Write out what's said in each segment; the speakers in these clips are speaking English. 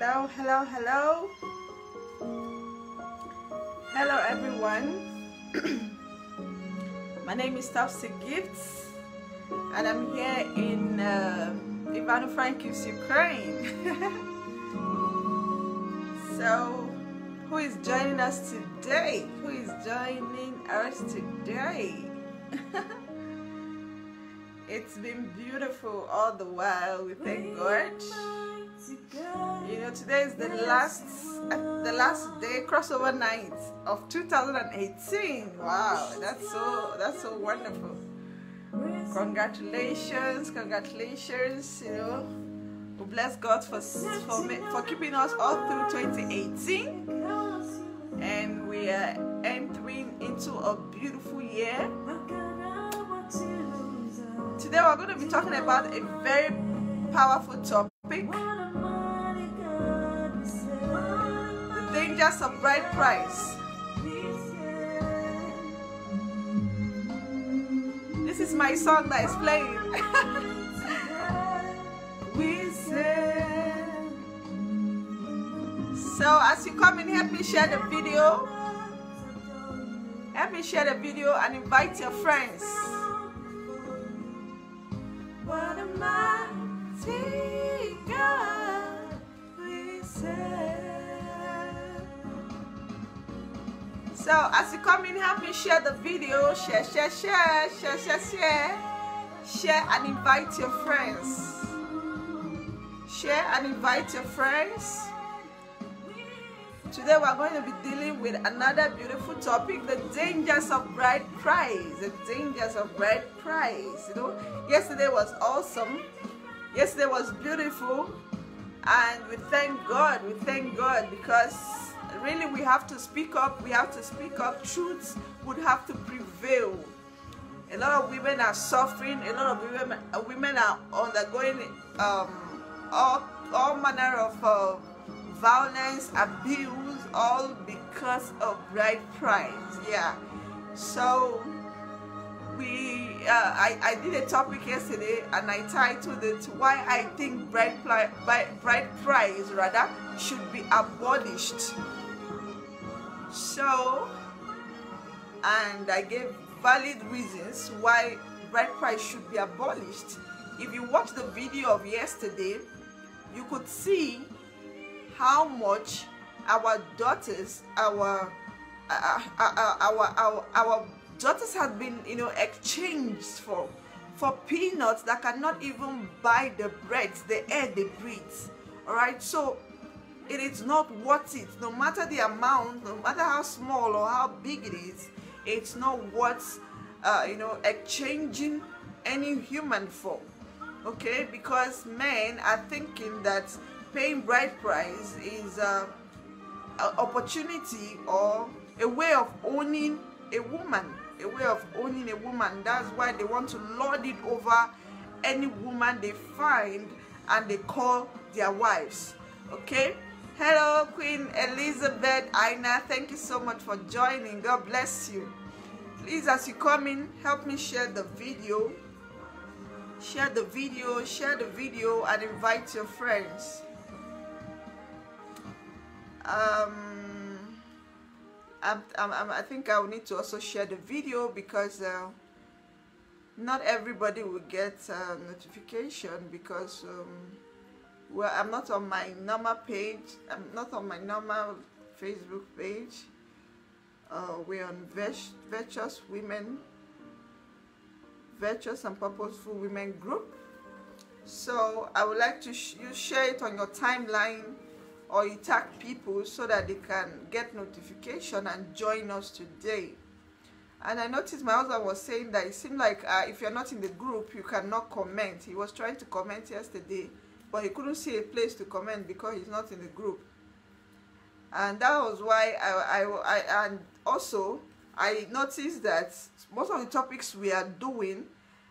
Hello, hello, hello. Hello, everyone. My name is Topsy Gifts, and I'm here in uh, Ivano-Frankivsk, Ukraine. so, who is joining us today? Who is joining us today? it's been beautiful all the while. We thank God. You know, today is the last, the last day crossover night of 2018. Wow, that's so, that's so wonderful. Congratulations, congratulations. You know, we bless God for for for keeping us all through 2018, and we are entering into a beautiful year. Today we're going to be talking about a very powerful topic dangers of bride price. This is my song that is playing. So as you come in, help me share the video. Help me share the video and invite your friends. What a mighty God we serve. So as you come in, help me share the video. Share, share, share, share, share, share. Share and invite your friends. Share and invite your friends. Today we're going to be dealing with another beautiful topic, the dangers of bride price. The dangers of bride price. You know, yesterday was awesome. Yesterday was beautiful. And we thank God. We thank God because really we have to speak up. We have to speak up. truths would have to prevail. A lot of women are suffering. A lot of women, women are undergoing um, all, all manner of uh, violence, abuse, all because of bride price. Yeah. So we, uh, I, I did a topic yesterday, and I titled it "Why I Think Bride, bride Price rather should be abolished." So, and I gave valid reasons why bride price should be abolished. If you watch the video of yesterday, you could see how much our daughters, our uh, uh, our, our our daughters have been, you know, exchanged for for peanuts that cannot even buy the bread, the air they breathe. All right, so it is not worth it. No matter the amount, no matter how small or how big it is, it's not worth, uh, you know, exchanging any human for. Okay, because men are thinking that paying bride price is uh, an opportunity or a way of owning a woman a way of owning a woman that's why they want to lord it over any woman they find and they call their wives okay hello queen elizabeth aina. Thank you so much for joining. God bless you. Please as you come in help me share the video. Share the video share the video and invite your friends. Um, I'm, I'm, i think I will need to also share the video because uh, not everybody will get uh, notification because um, well I'm not on my normal page. I'm not on my normal Facebook page. Uh, we're on Virtuous Women Virtuous and Purposeful Women group. So I would like to sh you share it on your timeline or you tag people so that they can get notification and join us today. And I noticed my husband was saying that it seemed like uh, if you're not in the group you cannot comment. He was trying to comment yesterday but he couldn't see a place to comment because he's not in the group. And that was why I, I, I and also I noticed that most of the topics we are doing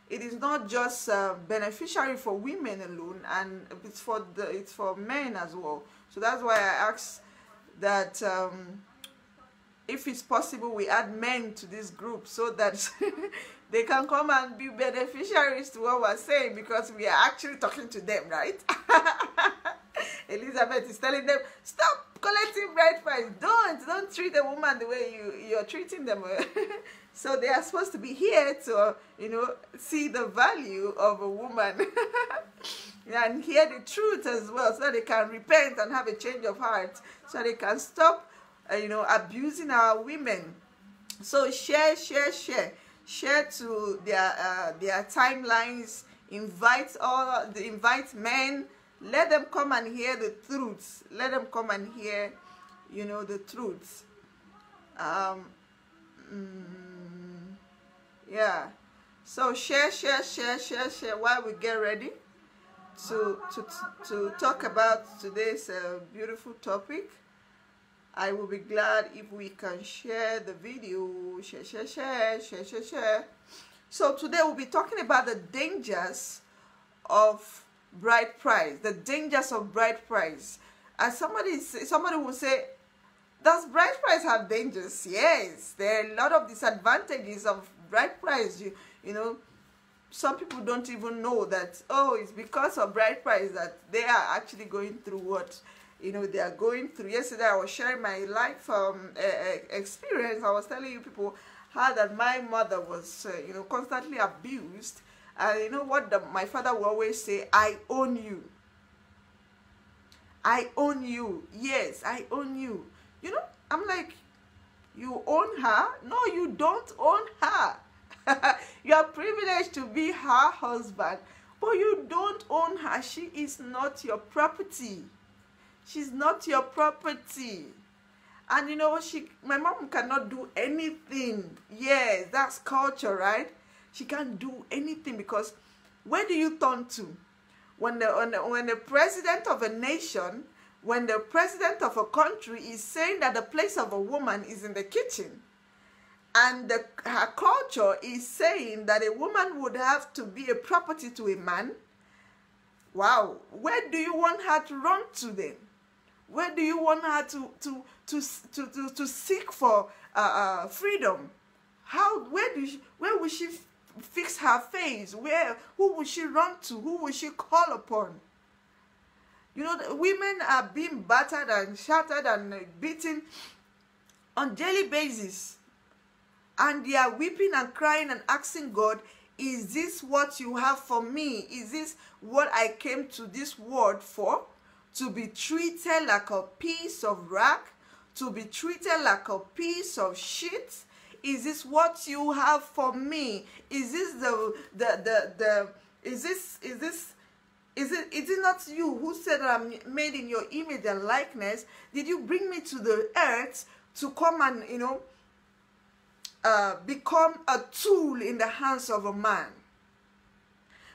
it is not just uh, beneficiary for women alone and it's for the it's for men as well. So that's why I asked that um, if it's possible we add men to this group so that they can come and be beneficiaries to what we're saying because we are actually talking to them right Elizabeth is telling them, stop collecting bride price. Don't, don't treat a woman the way you, you're treating them. so they are supposed to be here to, you know, see the value of a woman. and hear the truth as well so they can repent and have a change of heart so they can stop uh, you know abusing our women so share share share share to their uh, their timelines invite all the invite men. Let them come and hear the truth let them come and hear you know the truth um mm, yeah. So share share share share share while we get ready to to to talk about today's uh, beautiful topic I will be glad if we can share the video share share share share share share so today we'll be talking about the dangers of bride price, the dangers of bride price. And somebody somebody will say, does bride price have dangers? Yes, there are a lot of disadvantages of bride price. You, you know, some people don't even know that, oh, it's because of bride price that they are actually going through what you know they are going through yesterday i was sharing my life um, experience i was telling you people how that my mother was uh, you know constantly abused and you know what the, my father will always say? I own you. I own you. Yes, I own you. You know, I'm like, you own her? No, you don't own her. you are privileged to be her husband, but you don't own her. She is not your property. She's not your property. And you know, she my mom cannot do anything. Yes, that's culture, right? She can't do anything because where do you turn to? When the, when the, when the president of a nation, when the president of a country is saying that the place of a woman is in the kitchen, and the, her culture is saying that a woman would have to be a property to a man, wow, where do you want her to run to then? Where do you want her to, to, to, to, to, to seek for uh, uh, freedom? How, where, do she, where will she fix her face? Where, who will she run to? Who will she call upon? You know, women are being battered and shattered and beaten on daily basis. And they are weeping and crying and asking God, is this what you have for me? Is this what I came to this world for? To be treated like a piece of rag? To be treated like a piece of shit? Is this what you have for me? Is this the the the the is this is this is it is it not you who said I'm made in your image and likeness? Did you bring me to the earth to come and you know uh, become a tool in the hands of a man?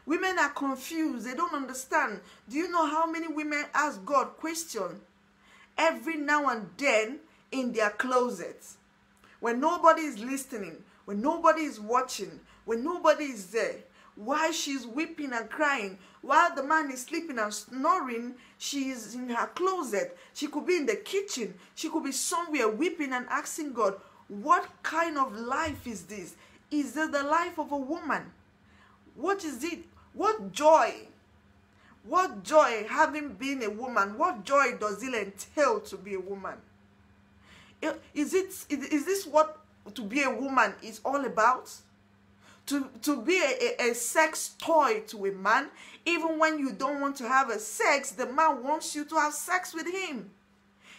Women are confused. They don't understand. Do you know how many women ask God question every now and then in their closets? when nobody is listening, when nobody is watching, when nobody is there, while she's weeping and crying, while the man is sleeping and snoring, she is in her closet. She could be in the kitchen. She could be somewhere weeping and asking God, what kind of life is this? Is it the life of a woman? What is it? What joy? What joy having been a woman? What joy does it entail to be a woman? Is it is this what to be a woman is all about? To, to be a, a, a sex toy to a man, even when you don't want to have a sex, the man wants you to have sex with him.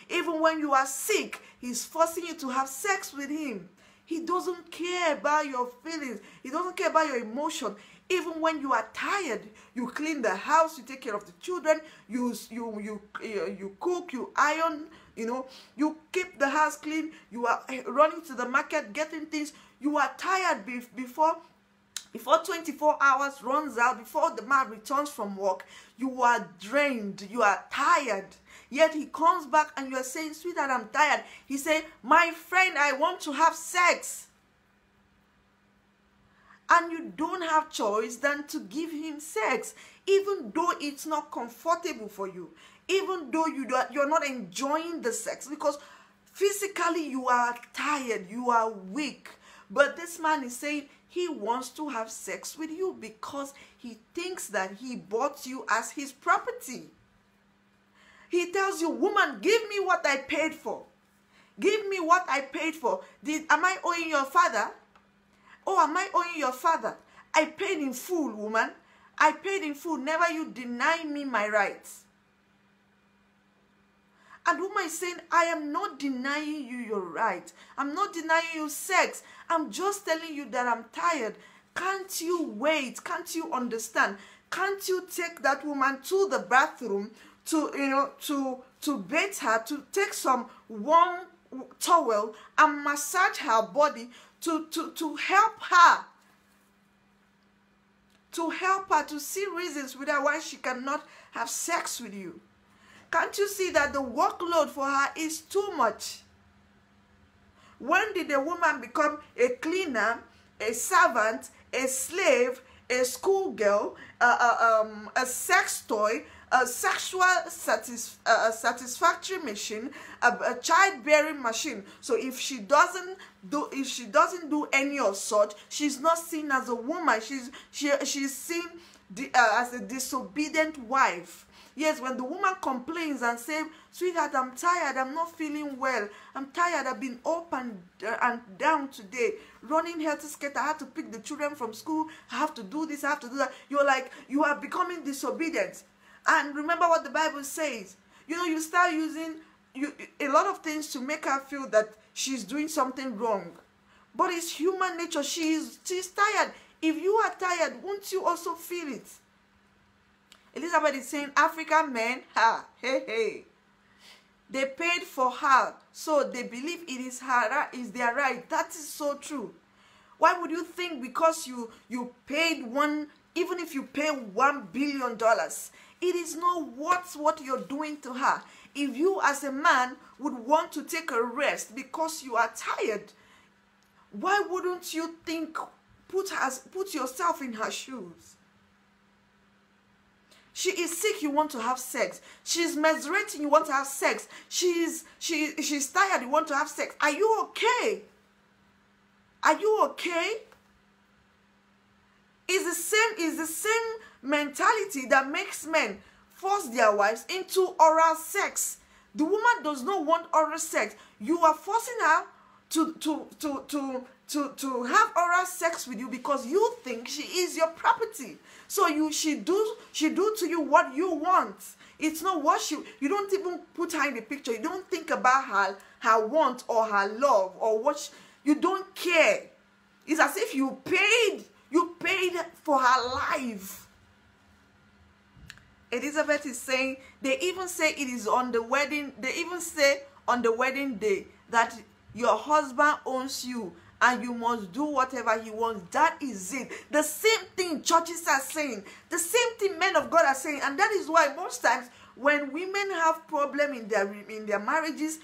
Even when you are sick, he's forcing you to have sex with him. He doesn't care about your feelings. He doesn't care about your emotion. Even when you are tired, you clean the house, you take care of the children, you you you you cook, you iron, you know, you keep the house clean, you are eh, running to the market, getting things, you are tired be before before 24 hours runs out, before the man returns from work, you are drained, you are tired. Yet he comes back and you are saying, Sweetheart, I'm tired. He said, My friend, I want to have sex. And you don't have choice than to give him sex, even though it's not comfortable for you even though you do, you're not enjoying the sex because physically you are tired, you are weak. But this man is saying he wants to have sex with you because he thinks that he bought you as his property. he tells you, woman, give me what I paid for. Give me what I paid for. Did am I owing your father? Oh, am I owing your father? I paid in full, woman. I paid in full. Never you deny me my rights. And woman is saying, I am not denying you your right. I'm not denying you sex. I'm just telling you that I'm tired. Can't you wait? Can't you understand? Can't you take that woman to the bathroom to, you know, to, to bathe her, to take some warm towel and massage her body to, to, to help her to help her to see reasons with her why she cannot have sex with you. Can't you see that the workload for her is too much? When did a woman become a cleaner, a servant, a slave, a schoolgirl, a, um, a sex toy, a sexual satisfactory machine, a, a childbearing machine. So if she doesn't do if she doesn't do any of such, she's not seen as a woman. She's she she's seen the, uh, as a disobedient wife. Yes, when the woman complains and say, "Sweetheart, I'm tired. I'm not feeling well. I'm tired. I've been up and uh, and down today, running to skelter. I had to pick the children from school. I have to do this. I have to do that." You're like, you are becoming disobedient. And remember what the Bible says. You know, you start using you, a lot of things to make her feel that she's doing something wrong. But it's human nature. She's she's tired. If you are tired, won't you also feel it? Elizabeth is saying, African men, ha, hey, hey. They paid for her, so they believe it is her is their right. That is so true. Why would you think because you you paid one, even if you pay one billion dollars, it is not worth what you're doing to her. If you, as a man, would want to take a rest because you are tired, why wouldn't you think, put, her, put yourself in her shoes? She is sick, you want to have sex. She's menstruating, you want to have sex. She's she she's tired, you want to have sex. Are you okay? Are you okay? Is the same is the same mentality that makes men force their wives into oral sex. The woman does not want oral sex. You are forcing her to to to to to to have oral sex with you because you think she is your property. So you she do she do to you what you want. It's not what she you don't even put her in the picture. You don't think about her her want or her love or what she, you don't care. It's as if you paid you paid for her life. Elizabeth is saying, they even say it is on the wedding, they even say on the wedding day that your husband owns you and you must do whatever he wants. That is it. The same thing churches are saying. The same thing men of God are saying. And that is why most times when women have problem in their in their marriages,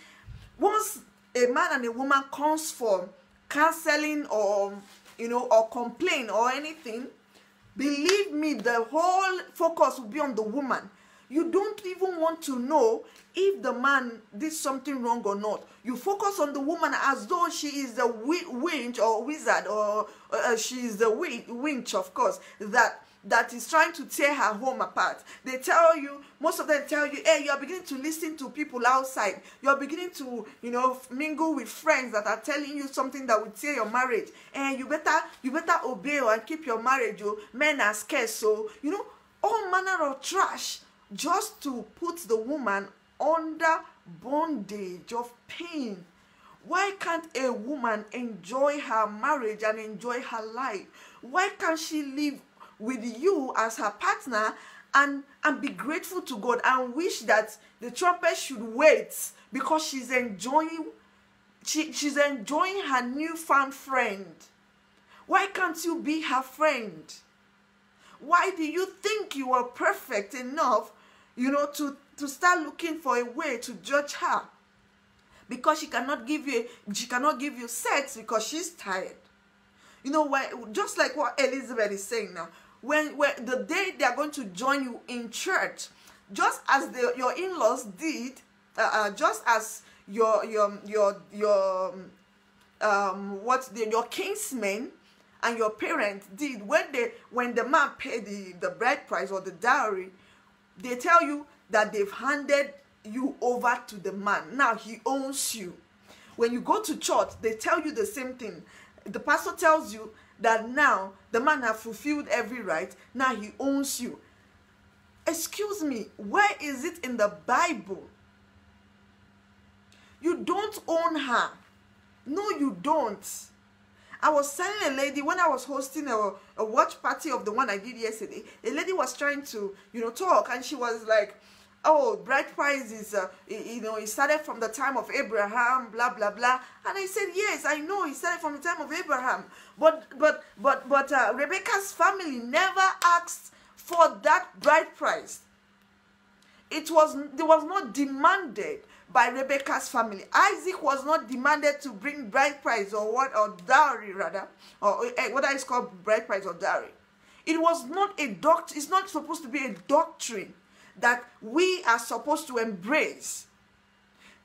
once a man and a woman comes for counseling or you know or complain or anything, Believe me, the whole focus will be on the woman. You don't even want to know if the man did something wrong or not. You focus on the woman as though she is the winch or wizard or uh, she is the winch, of course, that that is trying to tear her home apart. They tell you, most of them tell you, hey, you're beginning to listen to people outside. You're beginning to, you know, mingle with friends that are telling you something that will tear your marriage. And you better, you better obey and keep your marriage. Oh, men are scarce. So, you know, all manner of trash just to put the woman under bondage of pain. Why can't a woman enjoy her marriage and enjoy her life? Why can't she live with you as her partner and and be grateful to God and wish that the trumpet should wait because she's enjoying she, she's enjoying her newfound friend. Why can't you be her friend? Why do you think you are perfect enough, you know, to, to start looking for a way to judge her? Because she cannot give you she cannot give you sex because she's tired. You know why just like what Elizabeth is saying now when, when the day they are going to join you in church, just as the, your in-laws did, uh, uh, just as your your your your um what the, your kinsmen and your parents did when they when the man paid the the bride price or the dowry, they tell you that they've handed you over to the man. Now he owns you. When you go to church, they tell you the same thing. The pastor tells you that now the man has fulfilled every right. Now he owns you. Excuse me, where is it in the Bible? You don't own her. No, you don't. I was telling a lady when I was hosting a, a watch party of the one I did yesterday, a lady was trying to, you know, talk and she was like, oh, bride price is, uh, you know, it started from the time of Abraham, blah, blah, blah. And I said, yes, I know it started from the time of Abraham. But, but, but, but uh, Rebecca's family never asked for that bride price. It was, it was not demanded by Rebecca's family. Isaac was not demanded to bring bride price or what or dowry rather, or uh, what is called bride price or dowry. It was not a doct. It's not supposed to be a doctrine that we are supposed to embrace.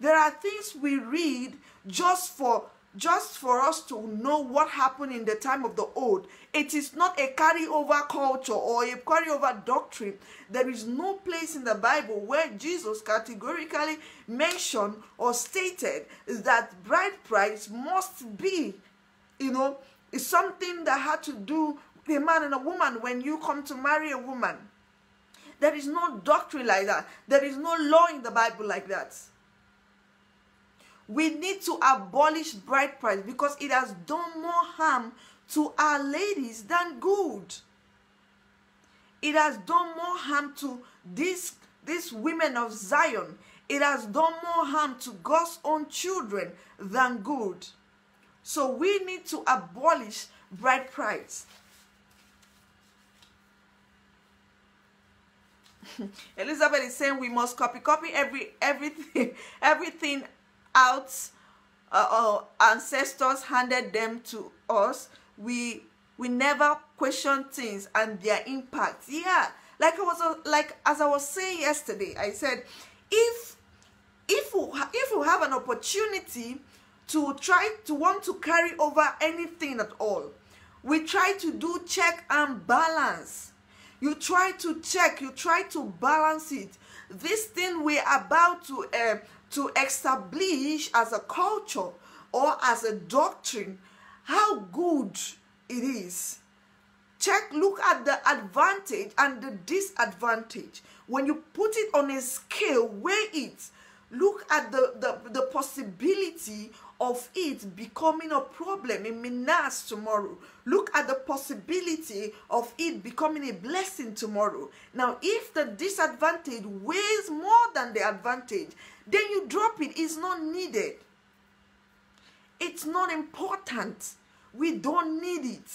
There are things we read just for just for us to know what happened in the time of the old. It is not a carryover culture or a carryover doctrine. There is no place in the Bible where Jesus categorically mentioned or stated that bride price must be, you know, is something that had to do with a man and a woman when you come to marry a woman. There is no doctrine like that. There is no law in the Bible like that. We need to abolish bride price because it has done more harm to our ladies than good. It has done more harm to these, these women of Zion. It has done more harm to God's own children than good. So we need to abolish bride price. Elizabeth is saying we must copy copy every everything everything out uh, our ancestors handed them to us. We we never question things and their impact. Yeah like i was uh, like as i was saying yesterday i said if if we, if we have an opportunity to try to want to carry over anything at all we try to do check and balance you try to check you try to balance it this thing we're about to uh, to establish as a culture or as a doctrine how good it is. Check, look at the advantage and the disadvantage. When you put it on a scale, weigh it. Look at the, the, the possibility of it becoming a problem in Minas tomorrow. Look at the possibility of it becoming a blessing tomorrow. Now, if the disadvantage weighs more than the advantage, then you drop it. It's not needed. It's not important. We don't need it.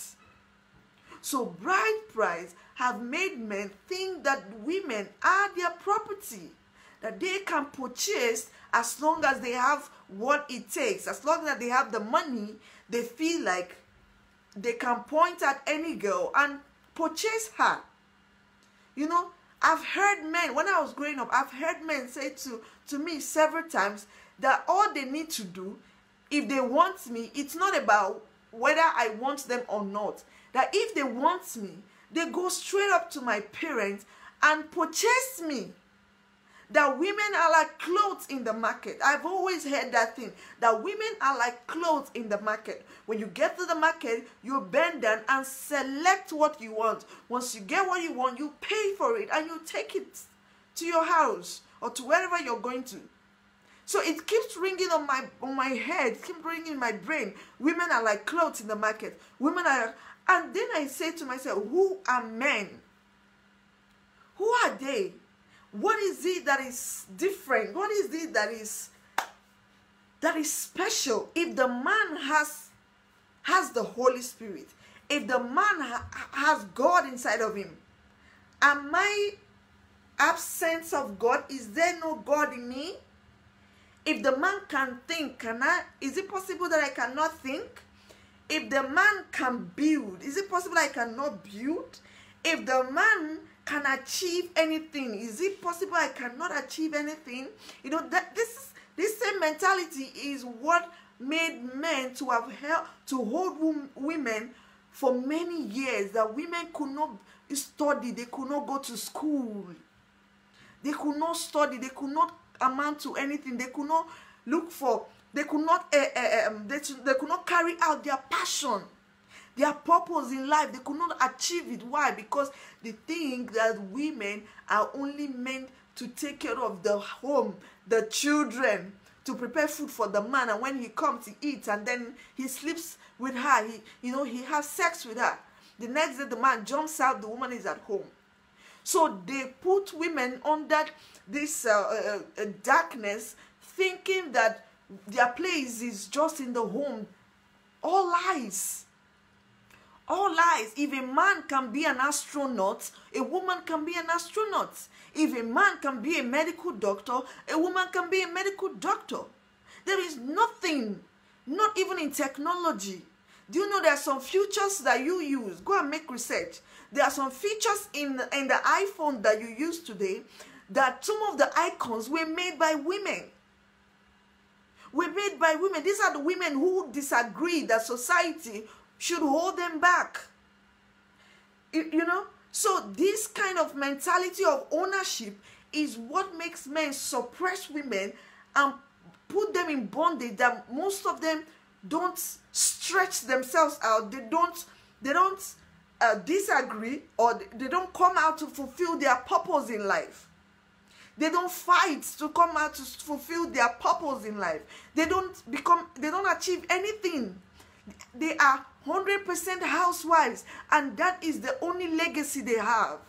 So bride price have made men think that women are their property, that they can purchase as long as they have what it takes, as long as they have the money, they feel like they can point at any girl and purchase her. You know, I've heard men, when I was growing up, I've heard men say to, to me several times that all they need to do, if they want me, it's not about whether I want them or not. That if they want me, they go straight up to my parents and purchase me that women are like clothes in the market. I've always heard that thing that women are like clothes in the market. When you get to the market, you bend down and select what you want. Once you get what you want, you pay for it and you take it to your house or to wherever you're going to. So it keeps ringing on my on my head, keep ringing in my brain. Women are like clothes in the market. Women are, and then I say to myself, who are men? Who are they? What is it that is different? What is it that is that is special? If the man has has the holy spirit if the man ha has god inside of him am i absence of god? Is there no god in me? If the man can think can i is it possible that i cannot think? If the man can build is it possible i cannot build? If the man can achieve anything. Is it possible I cannot achieve anything? You know that this this same mentality is what made men to have held to hold women for many years. That women could not study, they could not go to school, they could not study, they could not amount to anything. They could not look for, they could not, uh, uh, um, they, they could not carry out their passion, their purpose in life. They could not achieve it. Why? Because they think that women are only meant to take care of the home, the children, to prepare food for the man. And when he comes, he eats, and then he sleeps with her. He, you know, he has sex with her. The next day, the man jumps out. The woman is at home. So they put women under this uh, uh, uh, darkness, thinking that their place is just in the home. All lies. All lies. If a man can be an astronaut, a woman can be an astronaut. If a man can be a medical doctor, a woman can be a medical doctor. There is nothing, not even in technology. Do you know there are some features that you use? Go and make research. There are some features in, in the iPhone that you use today that some of the icons were made by women. Were made by women. These are the women who disagree that society should hold them back. You know? So, this kind of mentality of ownership is what makes men suppress women and put them in bondage that most of them don't stretch themselves out. They don't, they don't uh, disagree or they don't come out to fulfill their purpose in life. They don't fight to come out to fulfill their purpose in life. They don't become, they don't achieve anything. They are 100% housewives, and that is the only legacy they have.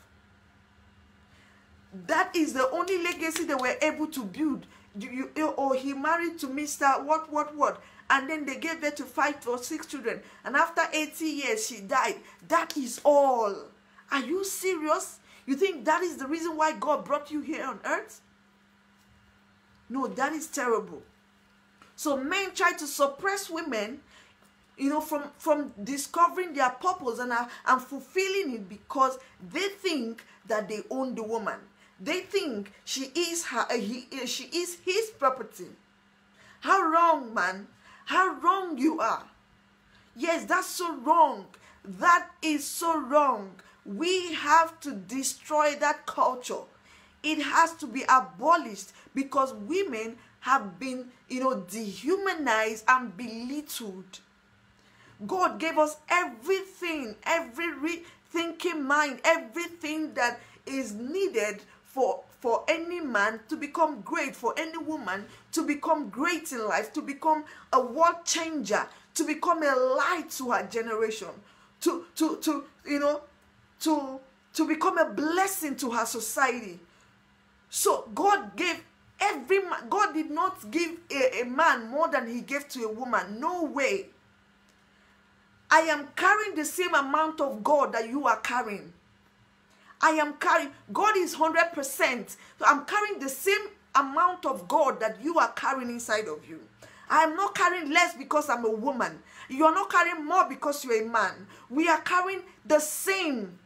That is the only legacy they were able to build. You, or oh, oh, he married to Mr. What, what, what and then they gave birth to five or six children and after 80 years she died that is all are you serious you think that is the reason why god brought you here on earth no that is terrible so men try to suppress women you know from from discovering their purpose and uh, and fulfilling it because they think that they own the woman they think she is her uh, he, she is his property how wrong man how wrong you are. Yes, that's so wrong. That is so wrong. We have to destroy that culture. It has to be abolished because women have been, you know, dehumanized and belittled. God gave us everything, every thinking mind, everything that is needed for for any man to become great, for any woman to become great in life, to become a world changer, to become a light to her generation, to, to, to you know, to, to become a blessing to her society. So God gave every man, God did not give a, a man more than he gave to a woman. No way. I am carrying the same amount of God that you are carrying. I am carrying, God is 100%. So I'm carrying the same amount of God that you are carrying inside of you. I am not carrying less because I'm a woman. You are not carrying more because you're a man. We are carrying the same,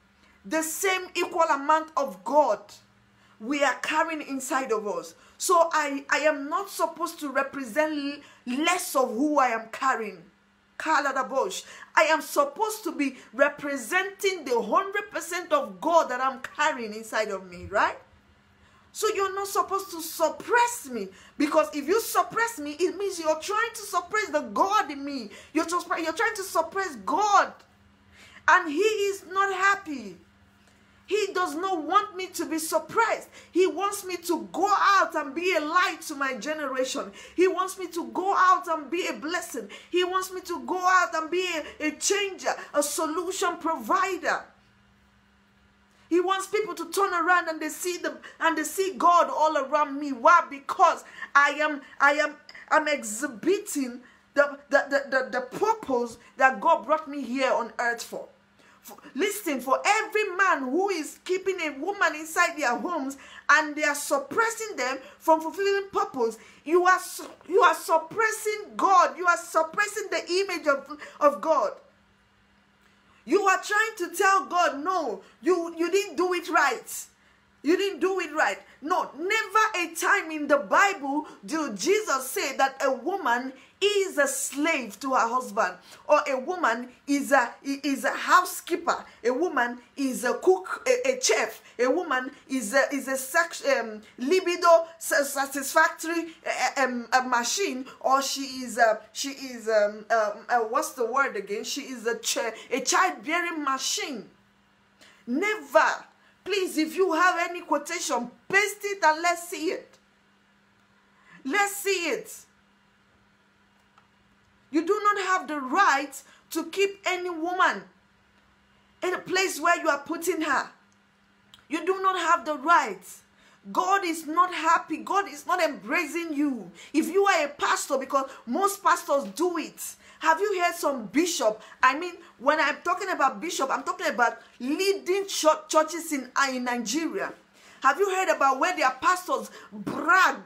the same equal amount of God we are carrying inside of us. So I, I am not supposed to represent less of who I am carrying. I am supposed to be representing the 100% of God that I'm carrying inside of me, right? So you're not supposed to suppress me because if you suppress me, it means you're trying to suppress the God in me. You're, you're trying to suppress God. And He is not happy. He does not want me to be suppressed. He wants me to go out and be a light to my generation. He wants me to go out and be a blessing. He wants me to go out and be a, a changer, a solution provider. He wants people to turn around and they see them and they see God all around me. Why? Because I am I am I'm exhibiting the the, the, the, the purpose that God brought me here on earth for. For, listen, for every man who is keeping a woman inside their homes and they are suppressing them from fulfilling purpose, you are you are suppressing God. You are suppressing the image of, of God. You are trying to tell God, no, you, you didn't do it right. You didn't do it right. No, never a time in the Bible do Jesus say that a woman is a slave to her husband or a woman is a is a housekeeper a woman is a cook a, a chef a woman is a is a sex, um, libido satisfactory um, a machine or she is a she is um, um what's the word again? She is a ch- a childbearing machine. Never. Please if you have any quotation paste it and let's see it. Let's see it you do not have the right to keep any woman in a place where you are putting her. You do not have the right. God is not happy. God is not embracing you. If you are a pastor, because most pastors do it. Have you heard some bishop? I mean, when I'm talking about bishop, I'm talking about leading churches in, uh, in Nigeria. Have you heard about where their pastors brag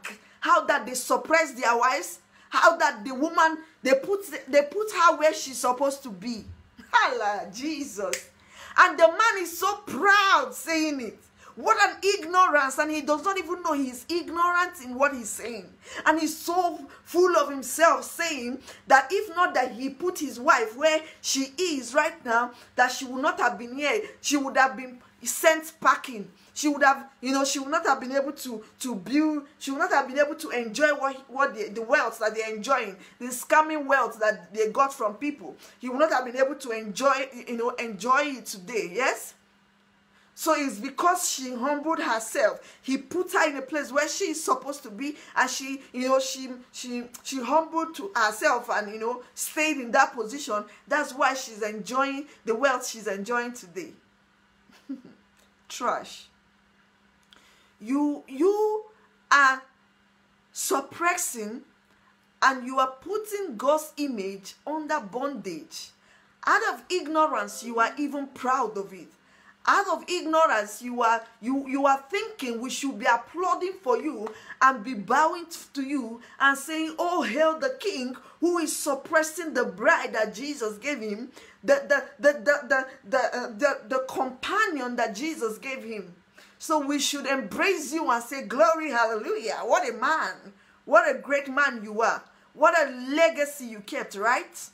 how that they suppress their wives? How that the woman they put they put her where she's supposed to be. Allah, Jesus. And the man is so proud saying it. What an ignorance, and he does not even know he's ignorant in what he's saying. And he's so full of himself, saying that if not that he put his wife where she is right now, that she would not have been here, she would have been sent packing. She would have you know she would not have been able to to build she would not have been able to enjoy what what the, the wealth that they're enjoying the scamming wealth that they got from people. He would not have been able to enjoy you know enjoy it today yes so it's because she humbled herself he put her in a place where she is supposed to be and she you know she she she humbled to herself and you know stayed in that position that's why she's enjoying the wealth she's enjoying today trash you you are suppressing and you are putting God's image under bondage. Out of ignorance, you are even proud of it. Out of ignorance, you are you you are thinking we should be applauding for you and be bowing to you and saying, "Oh, hail the King who is suppressing the bride that Jesus gave him, the the the the the the, uh, the, the companion that Jesus gave him." So we should embrace you and say, Glory, hallelujah. What a man. What a great man you are. What a legacy you kept, right?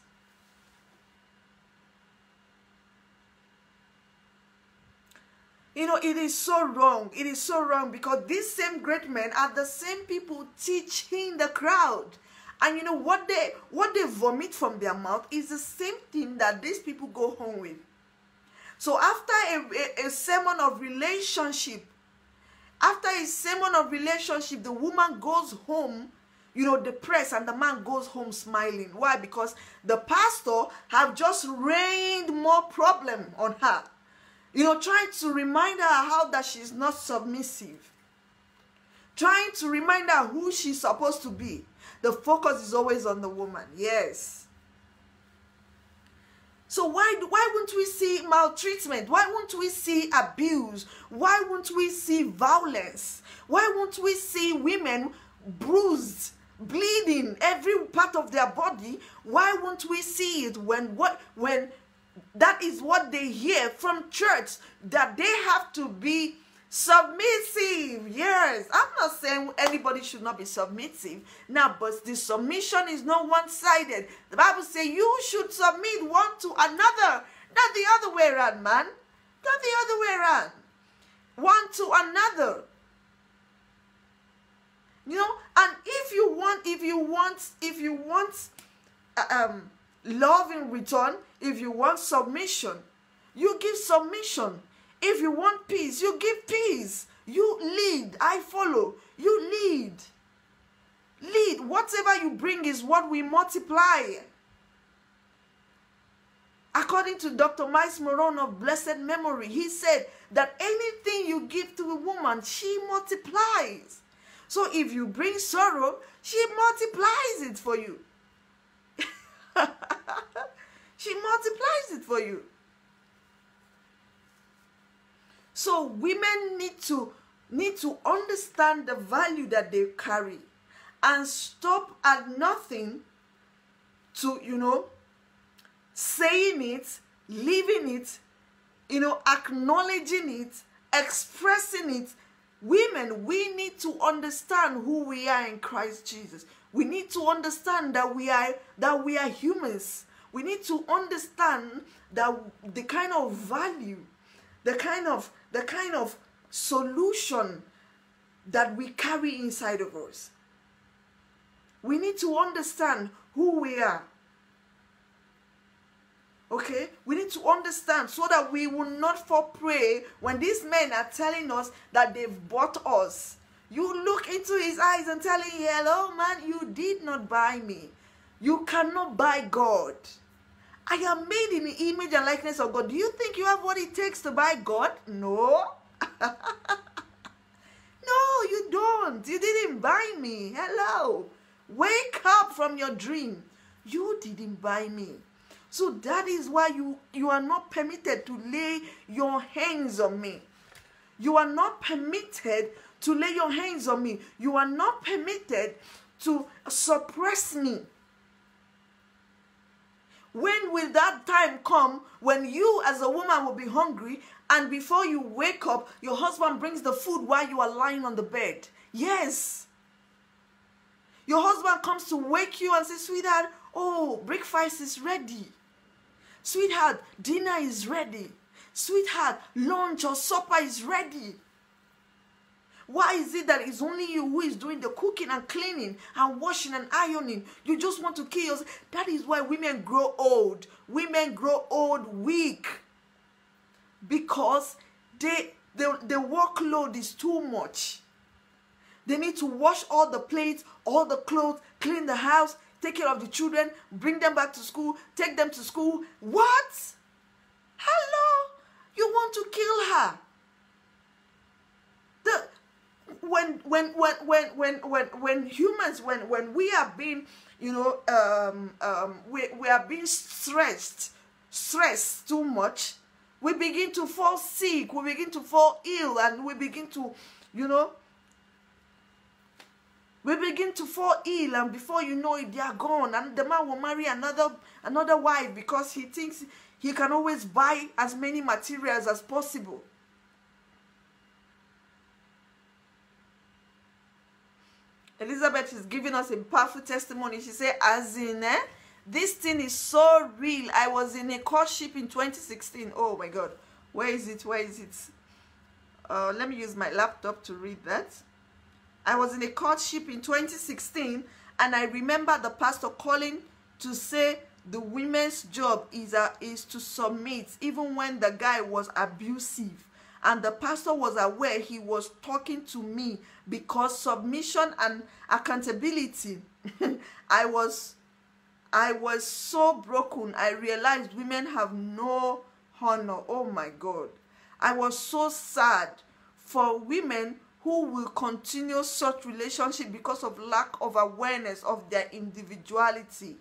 You know, it is so wrong. It is so wrong because these same great men are the same people teaching the crowd. And you know what they what they vomit from their mouth is the same thing that these people go home with. So after a, a, a sermon of relationship, after a sermon of relationship, the woman goes home you know depressed and the man goes home smiling why because the pastor have just rained more problem on her you know trying to remind her how that she's not submissive trying to remind her who she's supposed to be the focus is always on the woman yes so why why won't we see maltreatment? Why won't we see abuse? Why won't we see violence? Why won't we see women bruised, bleeding every part of their body? Why won't we see it when what when that is what they hear from church that they have to be Submissive, yes. I'm not saying anybody should not be submissive. Now, but the submission is not one sided. The Bible says you should submit one to another, not the other way around, man. Not the other way around. One to another. You know, and if you want, if you want, if you want uh, um, love in return, if you want submission, you give submission if you want peace, you give peace. You lead. I follow. You lead. Lead. Whatever you bring is what we multiply. According to Dr. Myles Munroe of blessed memory, he said that anything you give to a woman, she multiplies. So if you bring sorrow, she multiplies it for you. she multiplies it for you. So women need to need to understand the value that they carry and stop at nothing to, you know, saying it, living it, you know, acknowledging it, expressing it, women, we need to understand who we are in Christ Jesus. We need to understand that we are that we are humans. We need to understand that the kind of value, the kind of the kind of solution that we carry inside of us. We need to understand who we are. Okay? We need to understand so that we will not fall prey when these men are telling us that they've bought us. You look into his eyes and tell him, Hello, man, you did not buy me. You cannot buy God. I am made in the image and likeness of God. Do you think you have what it takes to buy God? No. no, you don't. You didn't buy me. Hello. Wake up from your dream. You didn't buy me. So that is why you, you are not permitted to lay your hands on me. You are not permitted to lay your hands on me. You are not permitted to suppress me. When will that time come when you, as a woman, will be hungry and before you wake up, your husband brings the food while you are lying on the bed? Yes. Your husband comes to wake you and says, Sweetheart, oh, breakfast is ready. Sweetheart, dinner is ready. Sweetheart, lunch or supper is ready. Why is it that it's only you who is doing the cooking and cleaning and washing and ironing? You just want to kill yourself. That is why women grow old. Women grow old weak because they, the, the workload is too much. They need to wash all the plates, all the clothes, clean the house, take care of the children, bring them back to school, take them to school. What? Hello? You want to kill her? The when when when when when when when humans when when we are being you know um um we, we are being stressed stressed too much we begin to fall sick we begin to fall ill and we begin to you know we begin to fall ill and before you know it they are gone. And the man will marry another another wife because he thinks he can always buy as many materials as possible Elizabeth is giving us a powerful testimony. She said, as in, eh, this thing is so real. I was in a courtship in 2016. Oh my God. Where is it? Where is it? Uh, let me use my laptop to read that. I was in a courtship in 2016 and I remember the pastor calling to say the women's job is, a, is to submit even when the guy was abusive and the pastor was aware he was talking to me because submission and accountability. I was i was so broken. I realized women have no honor. Oh my god. I was so sad for women who will continue such relationship because of lack of awareness of their individuality.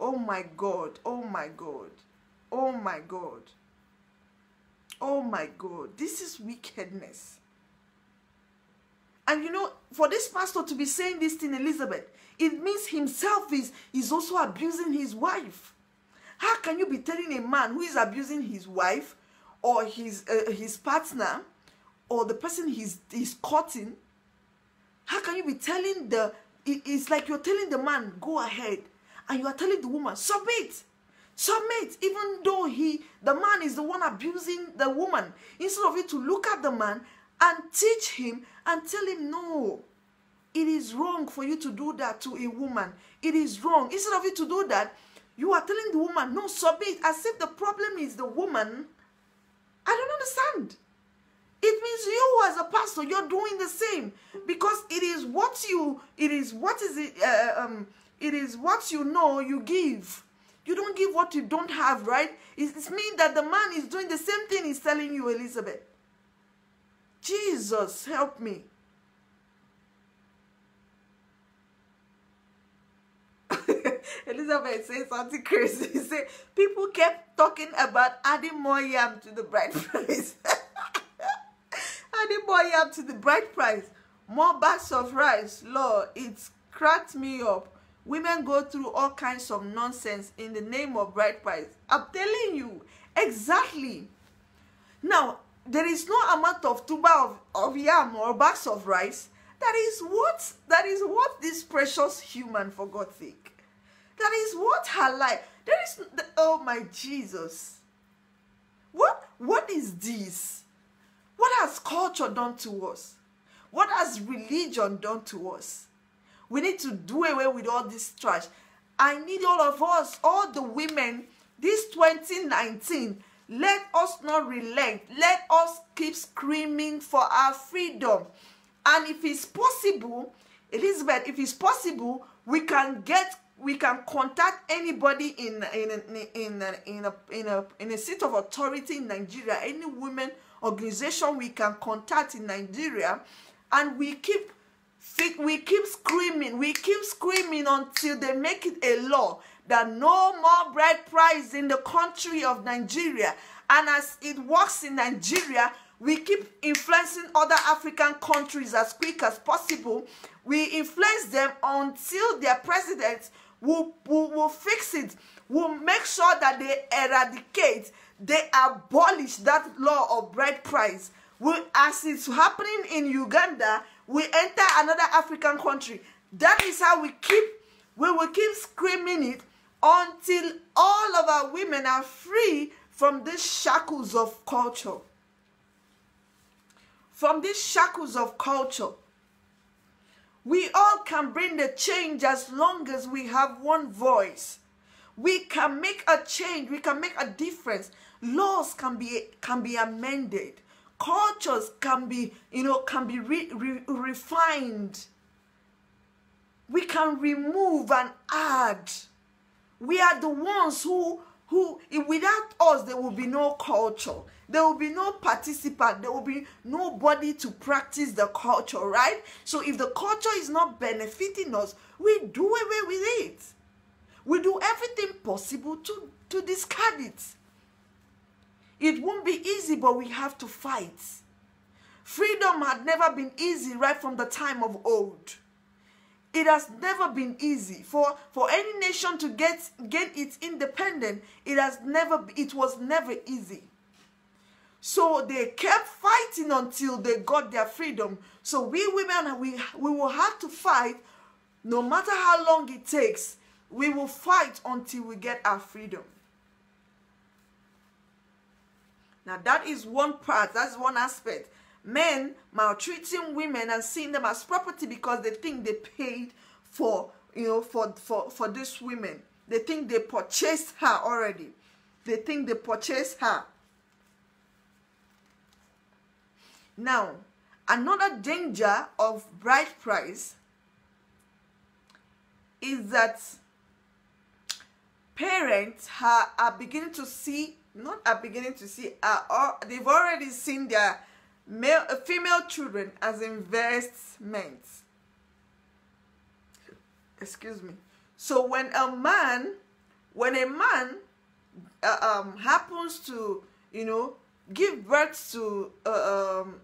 Oh my god. Oh my god. Oh my god Oh my God, this is wickedness. And you know, for this pastor to be saying this thing, Elizabeth, it means himself is, is also abusing his wife. How can you be telling a man who is abusing his wife or his, uh, his partner or the person he's, he's courting? How can you be telling the, it, it's like you're telling the man, go ahead, and you are telling the woman, submit. Submit, even though he, the man is the one abusing the woman. Instead of you to look at the man and teach him and tell him, no, it is wrong for you to do that to a woman. It is wrong. Instead of you to do that, you are telling the woman, no, submit, as if the problem is the woman. I don't understand. It means you as a pastor, you're doing the same because it is what you, it is what is it, uh, um, it is what you know you give. You don't give what you don't have, right? It means that the man is doing the same thing he's telling you, Elizabeth. Jesus, help me. Elizabeth says something crazy. She said, people kept talking about adding more yam to the bride price. adding more yam to the bride price. More bags of rice. Lord, it's cracked me up. Women go through all kinds of nonsense in the name of bride price. I'm telling you, exactly. Now, there is no amount of tuber of, of yam or bags of rice that is what that is what this precious human for god's sake. That is what her life. There is oh my jesus. What what is this? What has culture done to us? What has religion done to us we need to do away with all this trash i need all of us all the women this 2019 let us not relent. Let us keep screaming for our freedom. And if it's possible, Elizabeth, if it's possible, we can get we can contact anybody in in in a, in a, in a, in a seat of authority in Nigeria, any women organization we can contact in Nigeria, and we keep we keep screaming, we keep screaming until they make it a law that no more bride price in the country of Nigeria. And as it works in Nigeria, we keep influencing other African countries as quick as possible. We influence them until their presidents will, will, will fix it, will make sure that they eradicate, they abolish that law of bride price. We, as it's happening in Uganda, we enter another African country. That is how we keep, we will keep screaming it until all of our women are free from these shackles of culture. From these shackles of culture. We all can bring the change as long as we have one voice. We can make a change. We can make a difference. Laws can be can be amended. Cultures can be, you know, can be re, re, refined. We can remove and add. We are the ones who, who without us, there will be no culture. There will be no participant. There will be nobody to practice the culture, right? So if the culture is not benefiting us, we do away with it. We do everything possible to, to discard it. It won't be easy, but we have to fight. Freedom had never been easy right from the time of old. It has never been easy for, for any nation to get gain its independence. It has never it was never easy. So they kept fighting until they got their freedom. So we women we we will have to fight no matter how long it takes. We will fight until we get our freedom. Now that is one part, that's one aspect. Men maltreating women and seeing them as property because they think they paid for you know for for for these women. They think they purchased her already. They think they purchased her. Now another danger of bride price is that parents are, are beginning to see not are beginning to see are, or they've already seen their male, female children as investments. Excuse me. So when a man, when a man uh, um, happens to, you know, give birth to uh, um,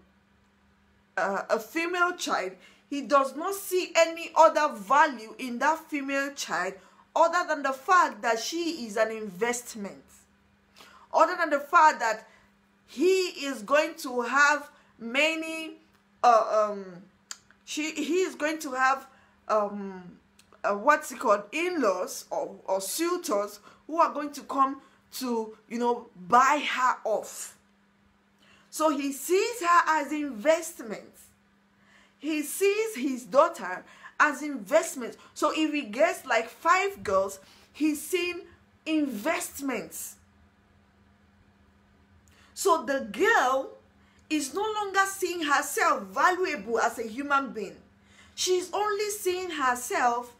uh, a female child, he does not see any other value in that female child other than the fact that she is an investment. Other than the fact that he is going to have many uh, um she he is going to have um uh, what's it called in-laws or, or suitors who are going to come to you know buy her off. So he sees her as investment. He sees his daughter as investment. So if he gets like five girls he's seeing investments so the girl is no longer seeing herself valuable as a human being. She's only seeing herself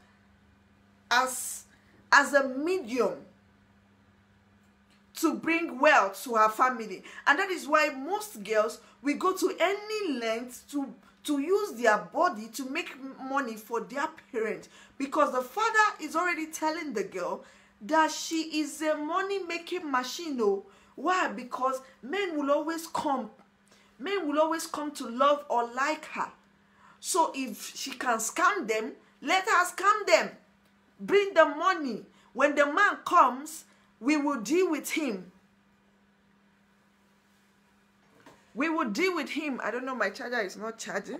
as, as a medium to bring wealth to her family. And that is why most girls will go to any length to, to use their body to make money for their parents. Because the father is already telling the girl that she is a money-making machine. Oh. Why? Because men will always come men will always come to love or like her. So if she can scam them, let her scam them. Bring the money. When the man comes, we will deal with him. we will deal with him. I don't know, my charger is not charging.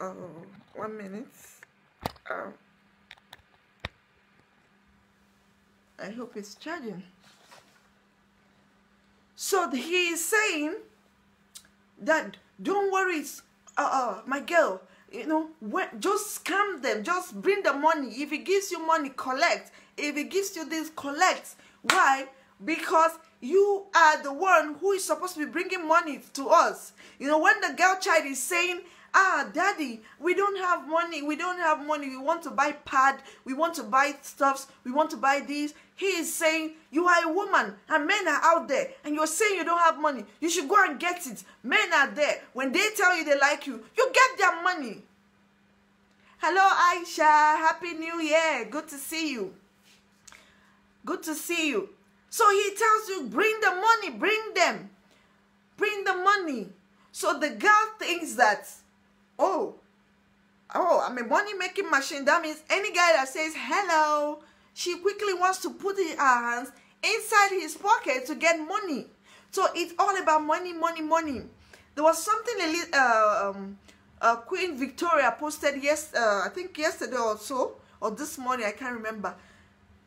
Oh, one minute. Oh. I hope it's charging. So he is saying that don't worry, uh, uh, my girl, you know, when, just scam them, just bring the money. If he gives you money, collect. If he gives you this, collect. Why? Because you are the one who is supposed to be bringing money to us. You know, when the girl child is saying, ah, daddy, we don't have money, we don't have money, we want to buy pad, we want to buy stuffs, we want to buy these. He is saying, you are a woman and men are out there and you're saying you don't have money. You should go and get it. Men are there. When they tell you they like you, you get their money. Hello, Aisha. Happy New Year. Good to see you. Good to see you. So he tells you, bring the money, bring them. Bring the money. So the girl thinks that, oh, oh, I'm a money making machine. That means any guy that says hello, she quickly wants to put her hands inside his pocket to get money. So it's all about money, money, money. There was something uh, um, uh, Queen Victoria posted yes, uh, I think yesterday or so, or this morning, I can't remember,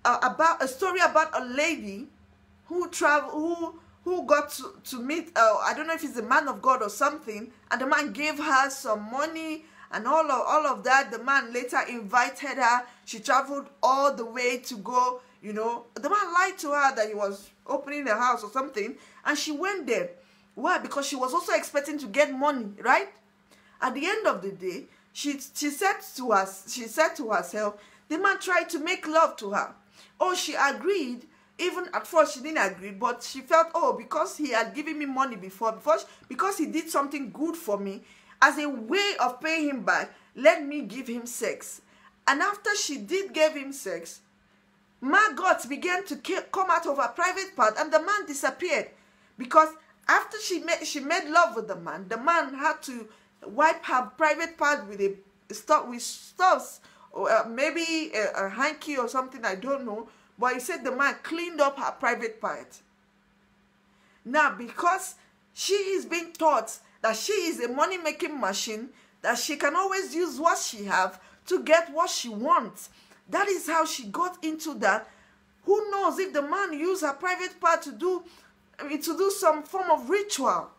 uh, about a story about a lady who travel who who got to, to meet uh, I don't know if he's a man of God or something and the man gave her some money and all of all of that the man later invited her. She traveled all the way to go you know. The man lied to her that he was opening a house or something and she went there. Why? Because she was also expecting to get money right? At the end of the day she she said to us she said to herself the man tried to make love to her. Oh she agreed. Even at first she didn't agree but she felt oh because he had given me money before before because he did something good for me as a way of paying him back let me give him sex. And after she did give him sex maggots began to come out of her private part and the man disappeared. Because after she made she made love with the man the man had to wipe her private part with a stuff with stuffs or uh, maybe a, a hanky or something i don't know. But he said the man cleaned up her private part. Now, because she is being taught that she is a money-making machine, that she can always use what she have to get what she wants. That is how she got into that. Who knows if the man used her private part to do, to do some form of ritual.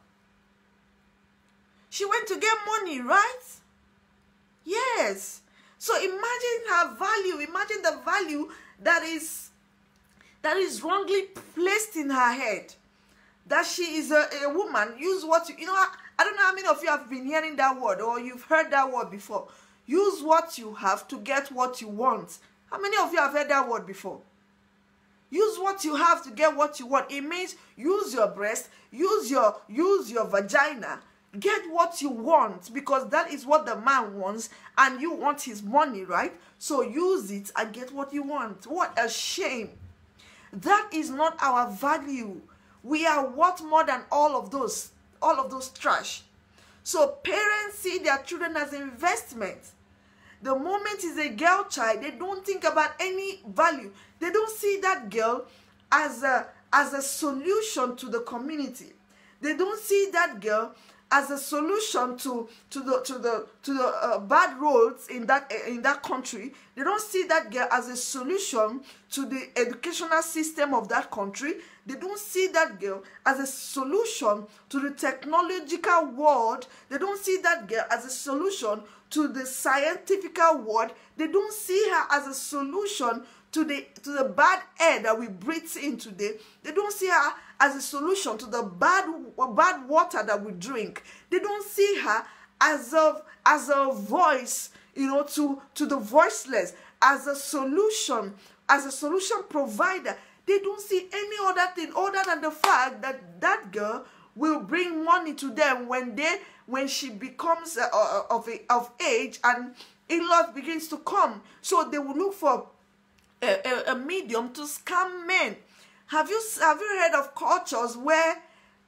She went to get money, right? Yes. So imagine her value. Imagine the value that is that is wrongly placed in her head that she is a, a woman use what you, you know I don't know how many of you have been hearing that word or you've heard that word before. Use what you have to get what you want. How many of you have heard that word before? Use what you have to get what you want. It means use your breast use your use your vagina. Get what you want because that is what the man wants and you want his money right? So use it and get what you want. What a shame. That is not our value. We are worth more than all of those, all of those trash. So parents see their children as investment. The moment is a girl child, they don't think about any value. They don't see that girl as a as a solution to the community. They don't see that girl as a solution to to the to the to the uh, bad roads in that in that country they don't see that girl as a solution to the educational system of that country they don't see that girl as a solution to the technological world. They don't see that girl as a solution to the scientific world. They don't see her as a solution to the to the bad air that we breathe in today. They don't see her as a solution to the bad bad water that we drink. They don't see her as a as a voice you know to to the voiceless as a solution as a solution provider they don't see any other thing other than the fact that that girl will bring money to them when they when she becomes uh, uh of a, of age and in-laws begins to come so they will look for a, a, a medium to scam men. Have you have you heard of cultures where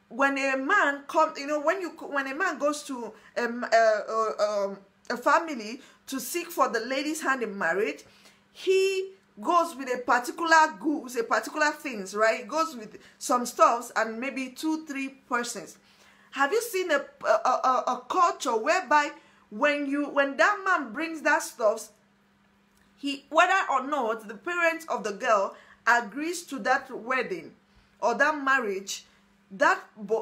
when a man comes, you know, when you when a man goes to um, uh, uh, um, a family to seek for the lady's hand in marriage, he goes with a particular goods, a particular things, right? It goes with some stuffs and maybe two, three persons. Have you seen a, a, a, a culture whereby when you when that man brings that stuffs, he whether or not the parents of the girl agrees to that wedding or that marriage, that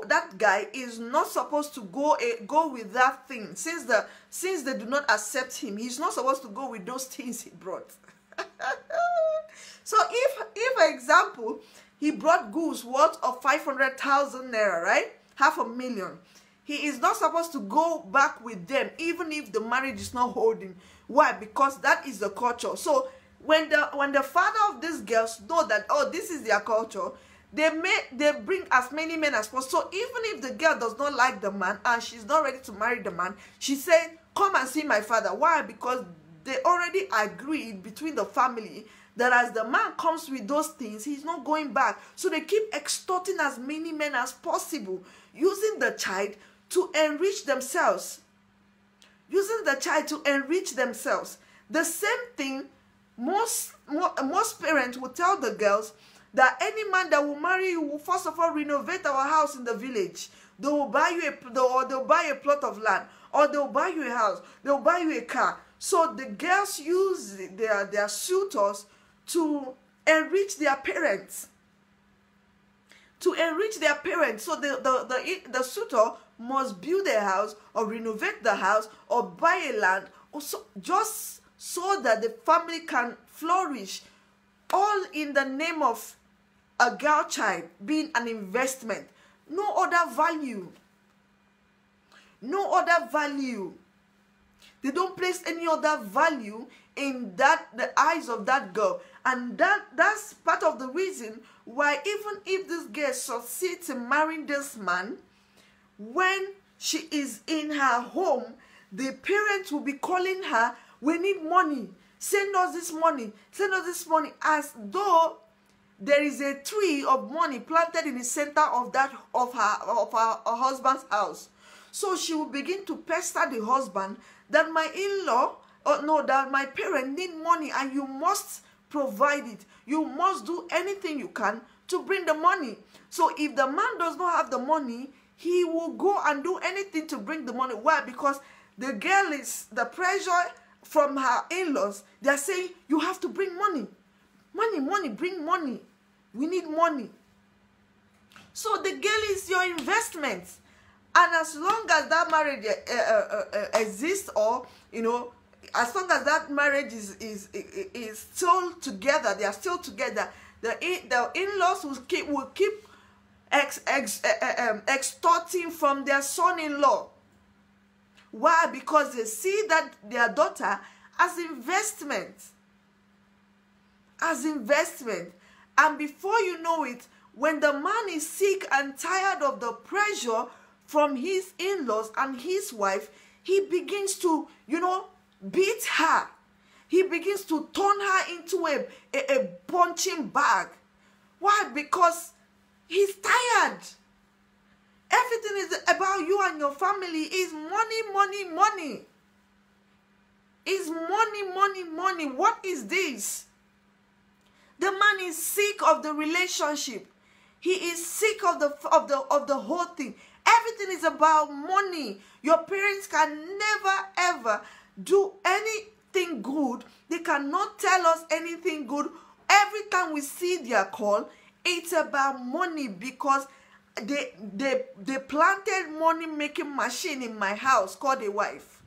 that guy is not supposed to go a, go with that thing since the since they do not accept him. He's not supposed to go with those things he brought. so if if example he brought goods worth of 500,000 naira, right? Half a million. He is not supposed to go back with them even if the marriage is not holding. Why? Because that is the culture. So when the when the father of these girls know that oh this is their culture, they may they bring as many men as possible. So even if the girl does not like the man and she's not ready to marry the man, she said, "Come and see my father." Why? Because they already agreed between the family that as the man comes with those things, he's not going back. So they keep extorting as many men as possible, using the child to enrich themselves. Using the child to enrich themselves. The same thing, most, most parents will tell the girls that any man that will marry you will first of all renovate our house in the village. They will buy you a, or they'll buy a plot of land, or they'll buy you a house, they'll buy you a car. So the girls use their, their suitors to enrich their parents. To enrich their parents. So the, the, the, the suitor must build a house or renovate the house or buy a land so, just so that the family can flourish all in the name of a girl child being an investment no other value no other value they don't place any other value in that the eyes of that girl. And that that's part of the reason why even if this girl succeeds in marrying this man, when she is in her home, the parents will be calling her, we need money. Send us this money. Send us this money. As though there is a tree of money planted in the center of that of her of her, her husband's house. So she will begin to pester the husband that my in-law, oh no, that my parent need money and you must provide it. You must do anything you can to bring the money. So if the man does not have the money, he will go and do anything to bring the money. Why? Because the girl is the pressure from her in-laws. They are saying you have to bring money, money, money, bring money. We need money. So the girl is your investment and as long as that marriage uh, uh, uh, exists or you know as long as that marriage is is is still together they are still together the the in-laws will keep will keep ex, ex, um, extorting from their son-in-law. Why? Because they see that their daughter as investment. As investment. And before you know it when the man is sick and tired of the pressure from his in-laws and his wife, he begins to, you know, beat her. He begins to turn her into a, a, a punching bag. Why? Because he's tired. Everything is about you and your family is money, money, money. Is money, money, money. What is this? The man is sick of the relationship. He is sick of the of the of the whole thing. Everything is about money. Your parents can never ever do anything good. They cannot tell us anything good. Every time we see their call, it's about money because they they they planted money making machine in my house called a wife.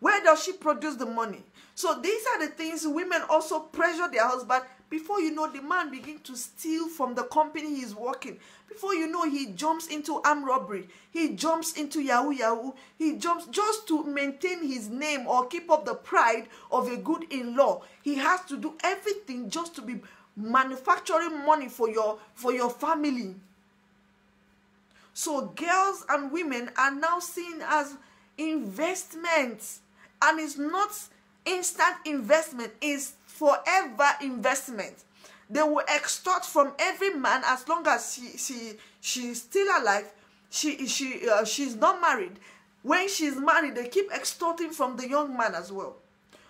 Where does she produce the money? So these are the things women also pressure their husband before you know, the man begin to steal from the company he's working. Before you know, he jumps into armed robbery. He jumps into Yahoo Yahoo. He jumps just to maintain his name or keep up the pride of a good in-law. He has to do everything just to be manufacturing money for your for your family. So girls and women are now seen as investments. And it's not instant investment, it's forever investment. They will extort from every man as long as she she she's still alive. She she uh, she's not married. When she's married, they keep extorting from the young man as well.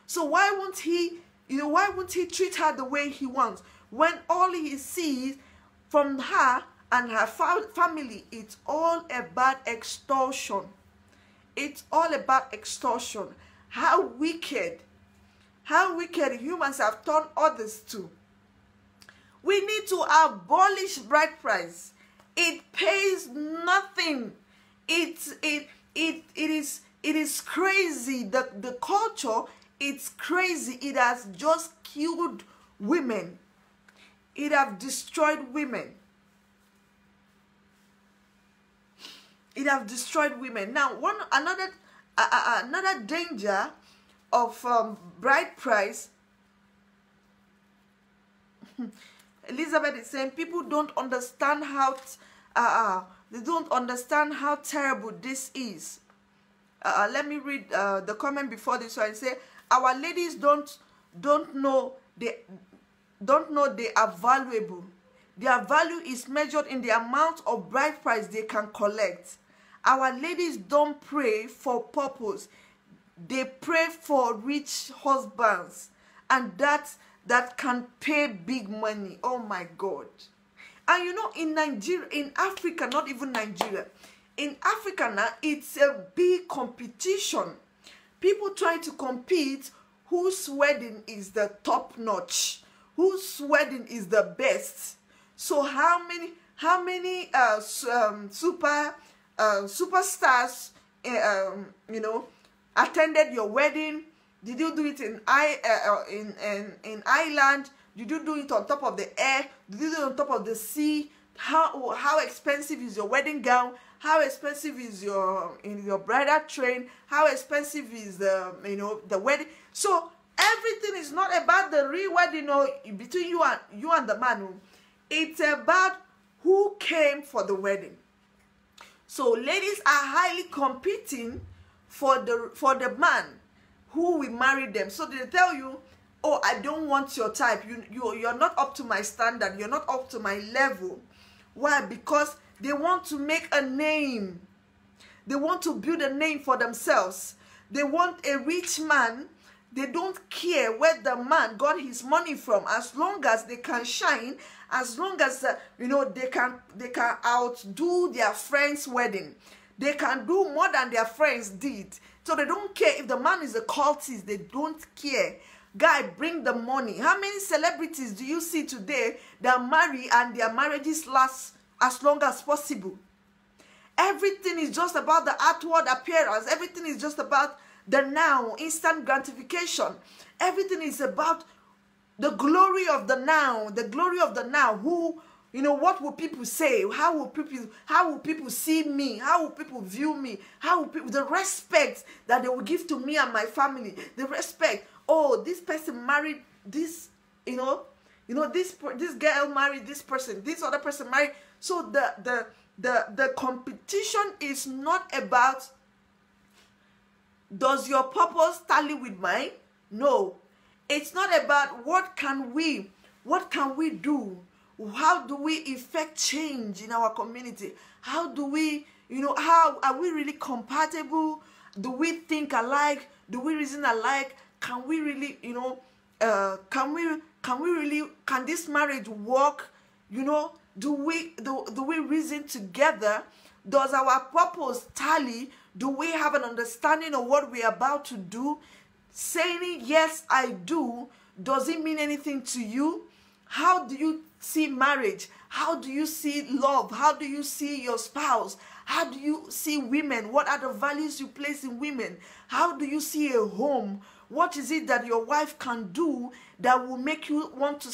So why won't he You know, why won't he treat her the way he wants? When all he sees from her and her fa- family, it's all about extortion. It's all about extortion. How wicked, how wicked humans have turned others to. We need to abolish bride price. It pays nothing. It's it it it is it is crazy. The the culture, it's crazy. It has just killed women. It have destroyed women. It have destroyed women. Now, one another uh, another danger of um, bride price. Elizabeth is saying people don't understand how uh, uh, they don't understand how terrible this is. Uh, uh, let me read uh, the comment before this one. Say our ladies don't don't know they don't know they are valuable. Their value is measured in the amount of bride price they can collect. Our ladies don't pray for purpose. They pray for rich husbands. And that that can pay big money. Oh my God. And you know, in Nigeria, in Africa, not even Nigeria, in Africa now, it's a big competition. People trying to compete whose wedding is the top notch, whose wedding is the best. So how many, how many uh, um, super uh, superstars, uh, um, you know, attended your wedding? Did you do it in I uh, uh, in, in in Ireland? Did you do it on top of the air? Did you do it on top of the sea? How how expensive is your wedding gown? How expensive is your in your bridal train? How expensive is the you know the wedding? So everything is not about the real wedding or between you and you and the man. It's about who came for the wedding. So ladies are highly competing for the for the man who will marry them. So they tell you, oh, I don't want your type. You, you, you're not up to my standard. You're not up to my level. Why? Because they want to make a name. They want to build a name for themselves. They want a rich man. They don't care where the man got his money from as long as they can shine, as long as, uh, you know, they can, they can outdo their friend's wedding. They can do more than their friends did. So they don't care if the man is a cultist. They don't care. Guy, bring the money. How many celebrities do you see today that marry and their marriages last as long as possible? Everything is just about the outward appearance. Everything is just about the now, instant gratification. Everything is about the glory of the now, the glory of the now. Who you know, what will people say? How will people how will people see me? How will people view me? How will people the respect that they will give to me and my family? The respect. Oh, this person married this, you know, you know, this this girl married this person, this other person married. So the the the the competition is not about does your purpose tally with mine? No. It's not about what can we, what can we do how do we effect change in our community? How do we you know how are we really compatible? Do we think alike? Do we reason alike? Can we really you know uh, can we can we really can this marriage work? You know do we do, do we reason together? Does our purpose tally? Do we have an understanding of what we're about to do? Saying yes i do does it mean anything to you? How do you see marriage? How do you see love? How do you see your spouse? How do you see women? What are the values you place in women? How do you see a home? What is it that your wife can do that will make you want to,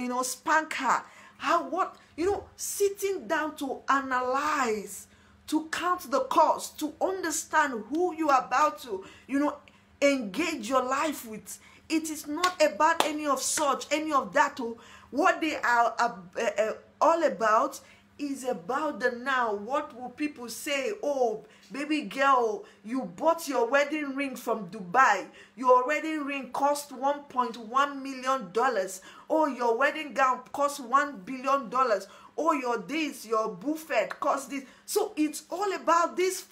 you know, spank her? How, what, you know, sitting down to analyze, to count the cost, to understand who you are about to, you know, engage your life with. It is not about any of such, any of that. Oh, what they are uh, uh, all about is about the now. What will people say? Oh, baby girl, you bought your wedding ring from Dubai. Your wedding ring cost $1.1 million. Oh, your wedding gown cost $1 billion. Oh, your this, your buffet cost this. So it's all about these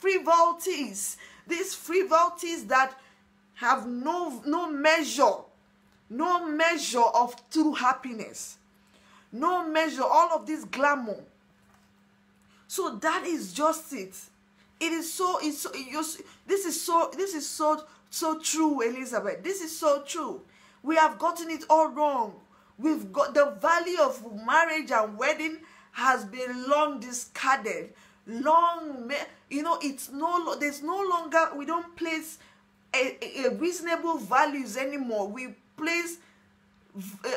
frivolities. These frivolities that have no, no measure no measure of true happiness, no measure, all of this glamour. So that is just it. It is so, it's so, this is so, this is so, so true, Elizabeth. This is so true. We have gotten it all wrong. We've got the value of marriage and wedding has been long discarded. Long, you know, it's no, there's no longer, we don't place a, a reasonable values anymore. We place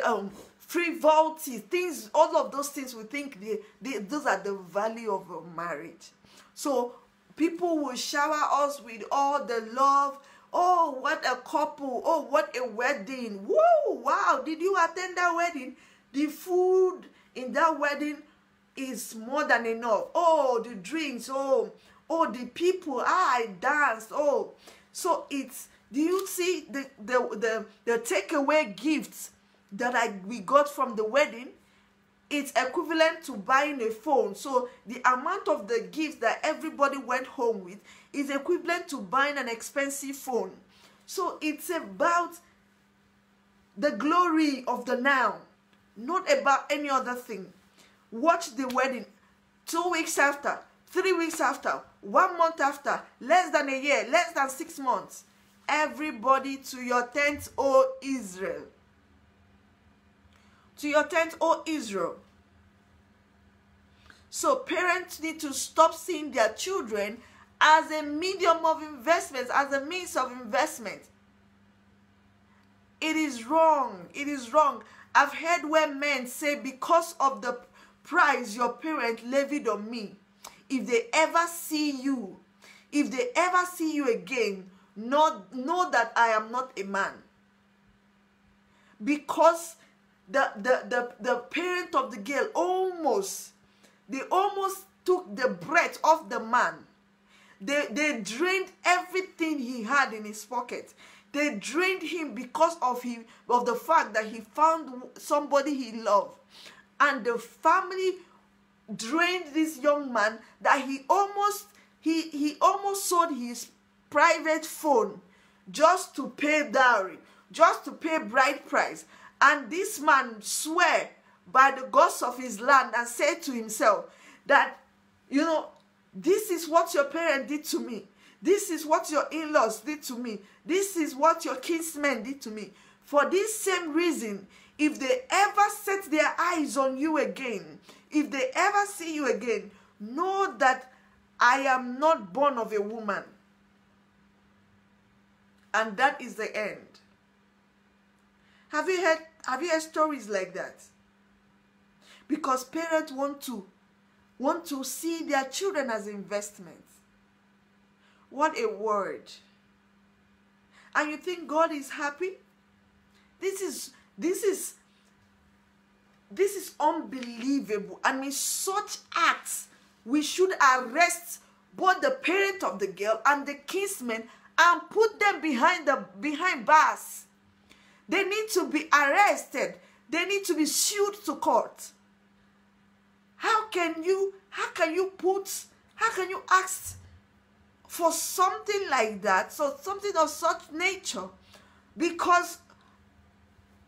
um, frivolity, things, all of those things we think they, they, those are the value of a marriage. So people will shower us with all the love. Oh, what a couple. Oh, what a wedding. Whoa, wow. Did you attend that wedding? The food in that wedding is more than enough. Oh, the drinks. Oh, oh, the people. Ah, I danced. Oh, so it's do you see the the the, the takeaway gifts that I we got from the wedding? It's equivalent to buying a phone. So the amount of the gifts that everybody went home with is equivalent to buying an expensive phone. So it's about the glory of the now, not about any other thing. Watch the wedding two weeks after, three weeks after, one month after, less than a year, less than six months everybody to your tent, O Israel. To your tent, O Israel. So parents need to stop seeing their children as a medium of investment, as a means of investment. It is wrong. It is wrong. I've heard where men say, because of the price your parent levied on me, if they ever see you, if they ever see you again, know, know that I am not a man. Because the, the, the, the parent of the girl almost, they almost took the breath of the man. They, they drained everything he had in his pocket. They drained him because of him of the fact that he found somebody he loved. And the family drained this young man that he almost he he almost sold his private phone just to pay dowry, just to pay bride price. And this man swear by the gods of his land and said to himself that, you know, this is what your parent did to me. This is what your in-laws did to me. This is what your kinsmen did to me. For this same reason, if they ever set their eyes on you again, if they ever see you again, know that I am not born of a woman. And that is the end. Have you heard have you heard stories like that? Because parents want to want to see their children as investments. What a word. And you think God is happy? This is this is this is unbelievable. I mean, such acts we should arrest both the parent of the girl and the kinsman and put them behind the behind bars. They need to be arrested. They need to be sued to court. How can you how can you put how can you ask for something like that? So something of such nature because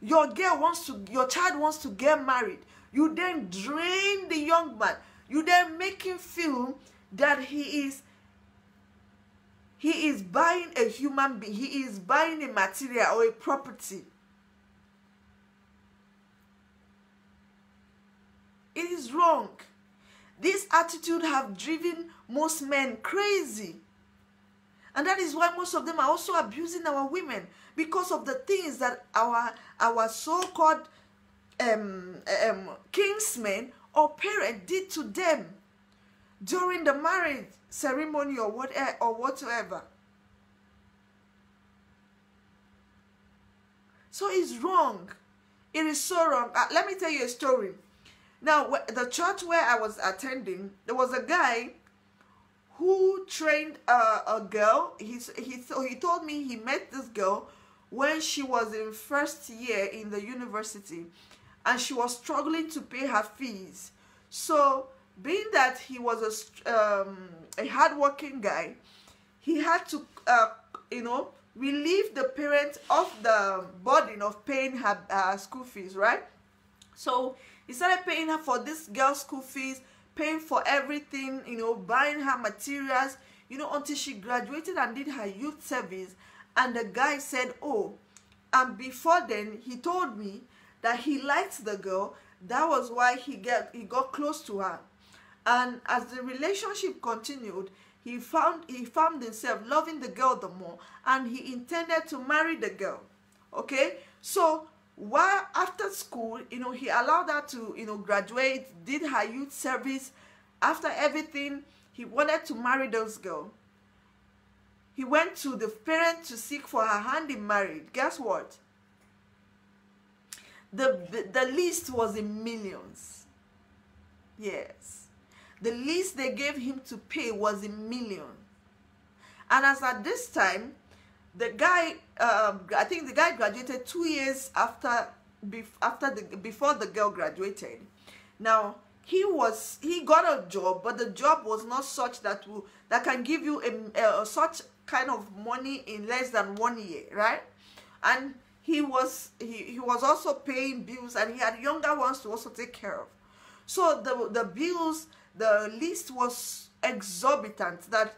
your girl wants to your child wants to get married. You then drain the young man. You then make him feel that he is he is buying a human being. He is buying a material or a property. It is wrong. This attitude have driven most men crazy. And that is why most of them are also abusing our women because of the things that our our so-called um, um, kinsmen or parent did to them during the marriage ceremony or whatever or whatsoever. So it's wrong. It is so wrong. Uh, let me tell you a story. Now, the church where I was attending, there was a guy who trained a girl. He's, he, so he told me he met this girl when she was in first year in the university and she was struggling to pay her fees. So being that he was a, um, a hardworking guy, he had to, uh, you know, relieve the parent of the burden of paying her uh, school fees, right? So he started paying her for this girl's school fees, paying for everything, you know, buying her materials, you know, until she graduated and did her youth service. And the guy said, oh, and before then, he told me that he liked the girl. That was why he get he got close to her. And as the relationship continued, he found he found himself loving the girl the more, and he intended to marry the girl. Okay, so while after school, you know, he allowed her to, you know, graduate, did her youth service. After everything, he wanted to marry those girl. He went to the parent to seek for her hand in marriage. Guess what? The, the, the list was in millions. Yes. The least they gave him to pay was a million. And as at this time, the guy um, i think the guy graduated two years after after the before the girl graduated. Now he was he got a job but the job was not such that will that can give you a, a, such kind of money in less than one year right? And he was he, he was also paying bills and he had younger ones to also take care of. So the the bills the list was exorbitant that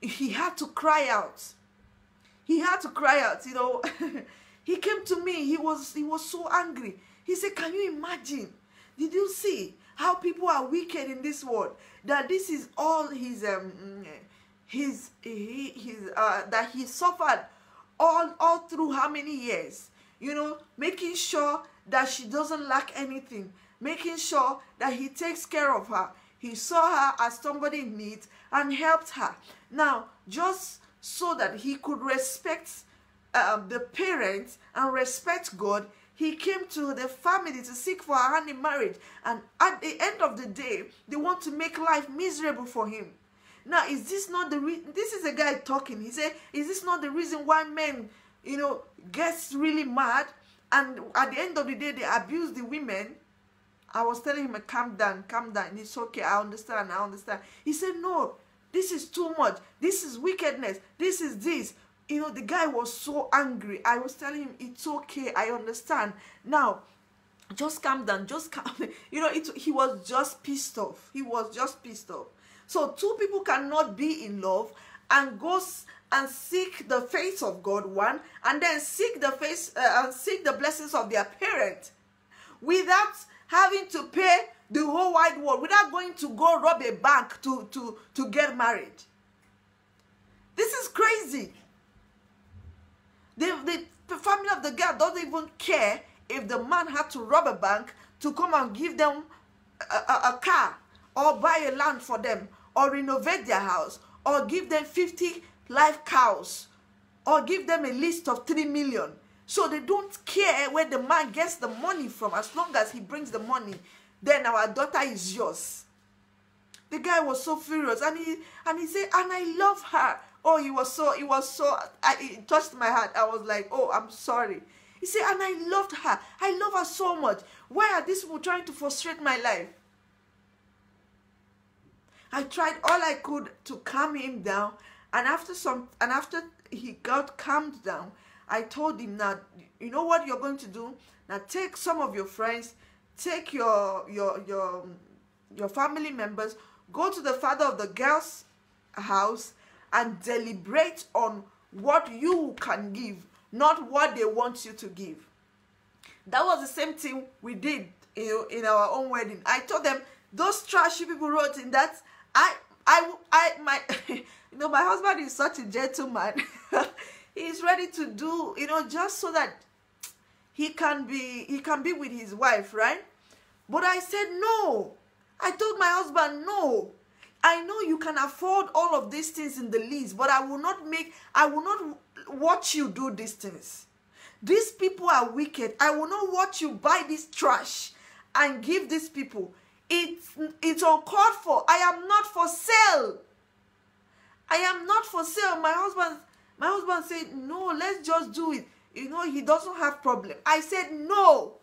he had to cry out. He had to cry out you know. He came to me. He was he was so angry. He said can you imagine? Did you see how people are wicked in this world? That this is all his um his he his uh that he suffered all all through how many years? You know making sure that she doesn't lack anything. Making sure that he takes care of her he saw her as somebody in need and helped her now just so that he could respect um, the parents and respect God, he came to the family to seek for a hand in marriage. And at the end of the day, they want to make life miserable for him. Now, is this not the? This is a guy talking. He said, Is this not the reason why men, you know, gets really mad? And at the end of the day, they abuse the women. I was telling him, calm down, calm down. It's okay. I understand. I understand. He said, No, this is too much. This is wickedness. This is this. You know, the guy was so angry. I was telling him, it's okay. I understand. Now, just calm down. Just calm. You know, it, he was just pissed off. He was just pissed off. So two people cannot be in love and go and seek the face of God, one, and then seek the face uh, and seek the blessings of their parent without having to pay the whole wide world without going to go rob a bank to, to, to get married. This is crazy. The, the family of the girl doesn't even care if the man had to rob a bank to come and give them a, a, a car or buy a land for them or renovate their house or give them 50 live cows or give them a list of 3 million. So they don't care where the man gets the money from as long as he brings the money then our daughter is yours. The guy was so furious and he and he said, and I love her. Oh, he was so, he was so, I, it touched my heart. I was like, oh, I'm sorry. He said, and I loved her. I love her so much. Why are these people trying to frustrate my life? I tried all I could to calm him down. And after some, and after he got calmed down, I told him now, you know what you're going to do? Now take some of your friends, take your your your your family members go to the father of the girl's house and deliberate on what you can give not what they want you to give. That was the same thing we did in, in our own wedding. I told them those trashy people wrote in that i i i my you know my husband is such a gentleman he's ready to do you know just so that he can be he can be with his wife right but I said, no. I told my husband, no. I know you can afford all of these things in the lease, but I will not make, I will not watch you do these things. These people are wicked. I will not watch you buy this trash and give these people. It's, it's uncalled for. I am not for sale. I am not for sale. My husband, my husband said, no, let's just do it. You know, he doesn't have problem. I said, no.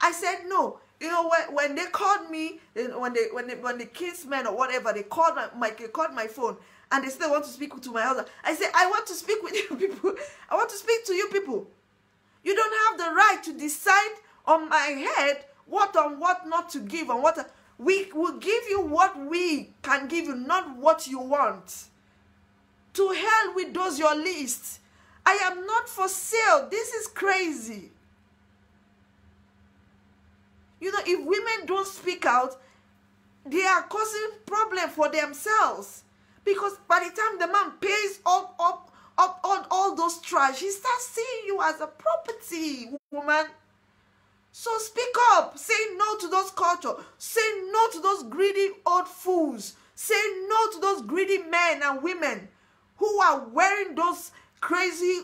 I said no. You know when when they called me, when they when they, when the kinsmen or whatever they called my, my they called my phone and they still want to speak to my husband. I said, I want to speak with you people. I want to speak to you people. You don't have the right to decide on my head what on what not to give and what we will give you what we can give you, not what you want. To hell with those your list. I am not for sale. This is crazy. You know, if women don't speak out, they are causing problem for themselves. Because by the time the man pays up, up, up on all those trash, he starts seeing you as a property, woman. So speak up. Say no to those culture. Say no to those greedy old fools. Say no to those greedy men and women who are wearing those crazy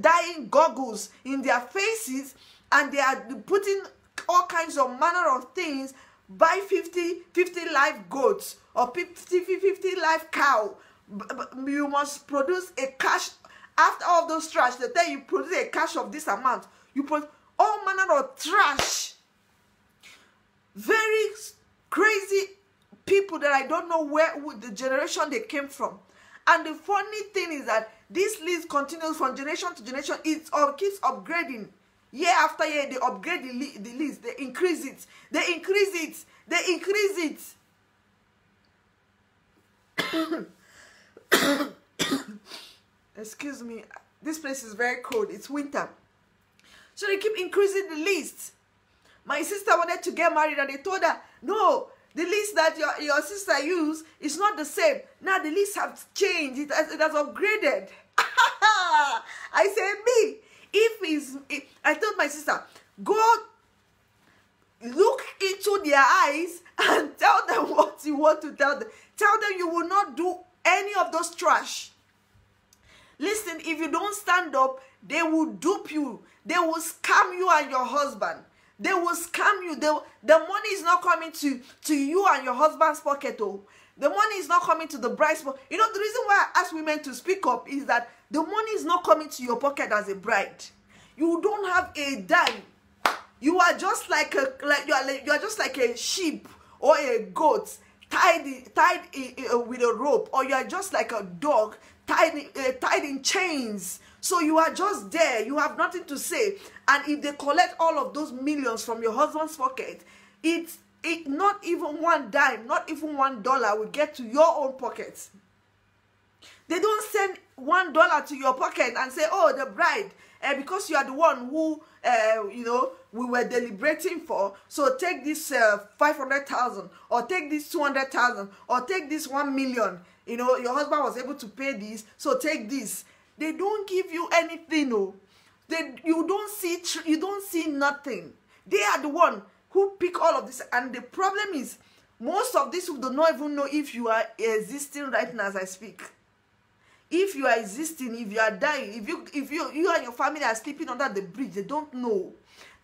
dying goggles in their faces and they are putting all kinds of manner of things buy 50 50 live goats or 50 50 live cow. You must produce a cash after all those trash the day you produce a cash of this amount. You put all manner of trash. Very crazy people that i don't know where the generation they came from and the funny thing is that this list continues from generation to generation. It keeps upgrading. Year after year they upgrade the, li the list. They increase it. They increase it. They increase it. Excuse me. This place is very cold. It's winter. So they keep increasing the list. My sister wanted to get married and they told her no the list that your, your sister used is not the same. Now the list have changed. It has, it has upgraded. I said me if is i told my sister go look into their eyes and tell them what you want to tell them. Tell them you will not do any of those trash. Listen if you don't stand up they will dupe you. They will scam you and your husband they will scam you. They, the money is not coming to to you and your husband's pocket oh. The money is not coming to the bride's pocket you know the reason why i ask women to speak up is that the money is not coming to your pocket as a bride. You don't have a dime. You are just like a like you are like, you are just like a sheep or a goat tied tied uh, with a rope or you are just like a dog tied uh, tied in chains so you are just there. You have nothing to say. And if they collect all of those millions from your husband's pocket it's it not even one dime not even one dollar will get to your own pocket. They don't send one dollar to your pocket and say oh the bride uh, because you are the one who uh, you know we were deliberating for. So take this uh, 500,000 or take this 200,000 or take this 1 million. You know your husband was able to pay this. So take this they don't give you anything no they you don't see you don't see nothing. They are the one who pick all of this. And the problem is most of these people do not even know if you are existing right now as i speak. If you are existing if you are dying if you if you you and your family are sleeping under the bridge they don't know.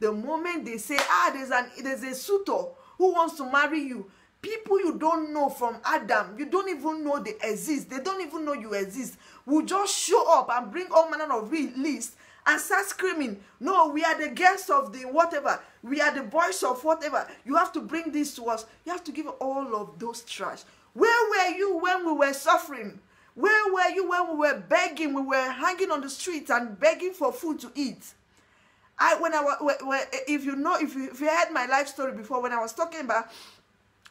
The moment they say ah there's an there's a suitor who wants to marry you people you don't know from adam you don't even know they exist. They don't even know you exist. Will just show up and bring all manner of list and start screaming. No we are the guests of the whatever. We are the boys of whatever. You have to bring this to us. You have to give all of those trash. Where were you when we were suffering? Where were you when we were begging? We were hanging on the streets and begging for food to eat. I when I was if you know if you, if you heard my life story before when I was talking about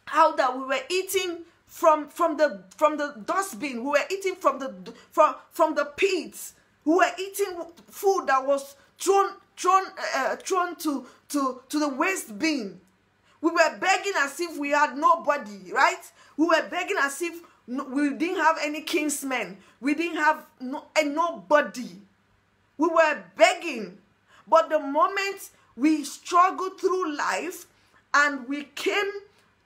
how that we were eating from from the from the dustbin, we were eating from the from from the pits. We were eating food that was thrown thrown uh, thrown to to to the waste bin. We were begging as if we had nobody, right? We were begging as if we didn't have any kinsmen. We didn't have no, nobody. We were begging. But the moment we struggled through life and we came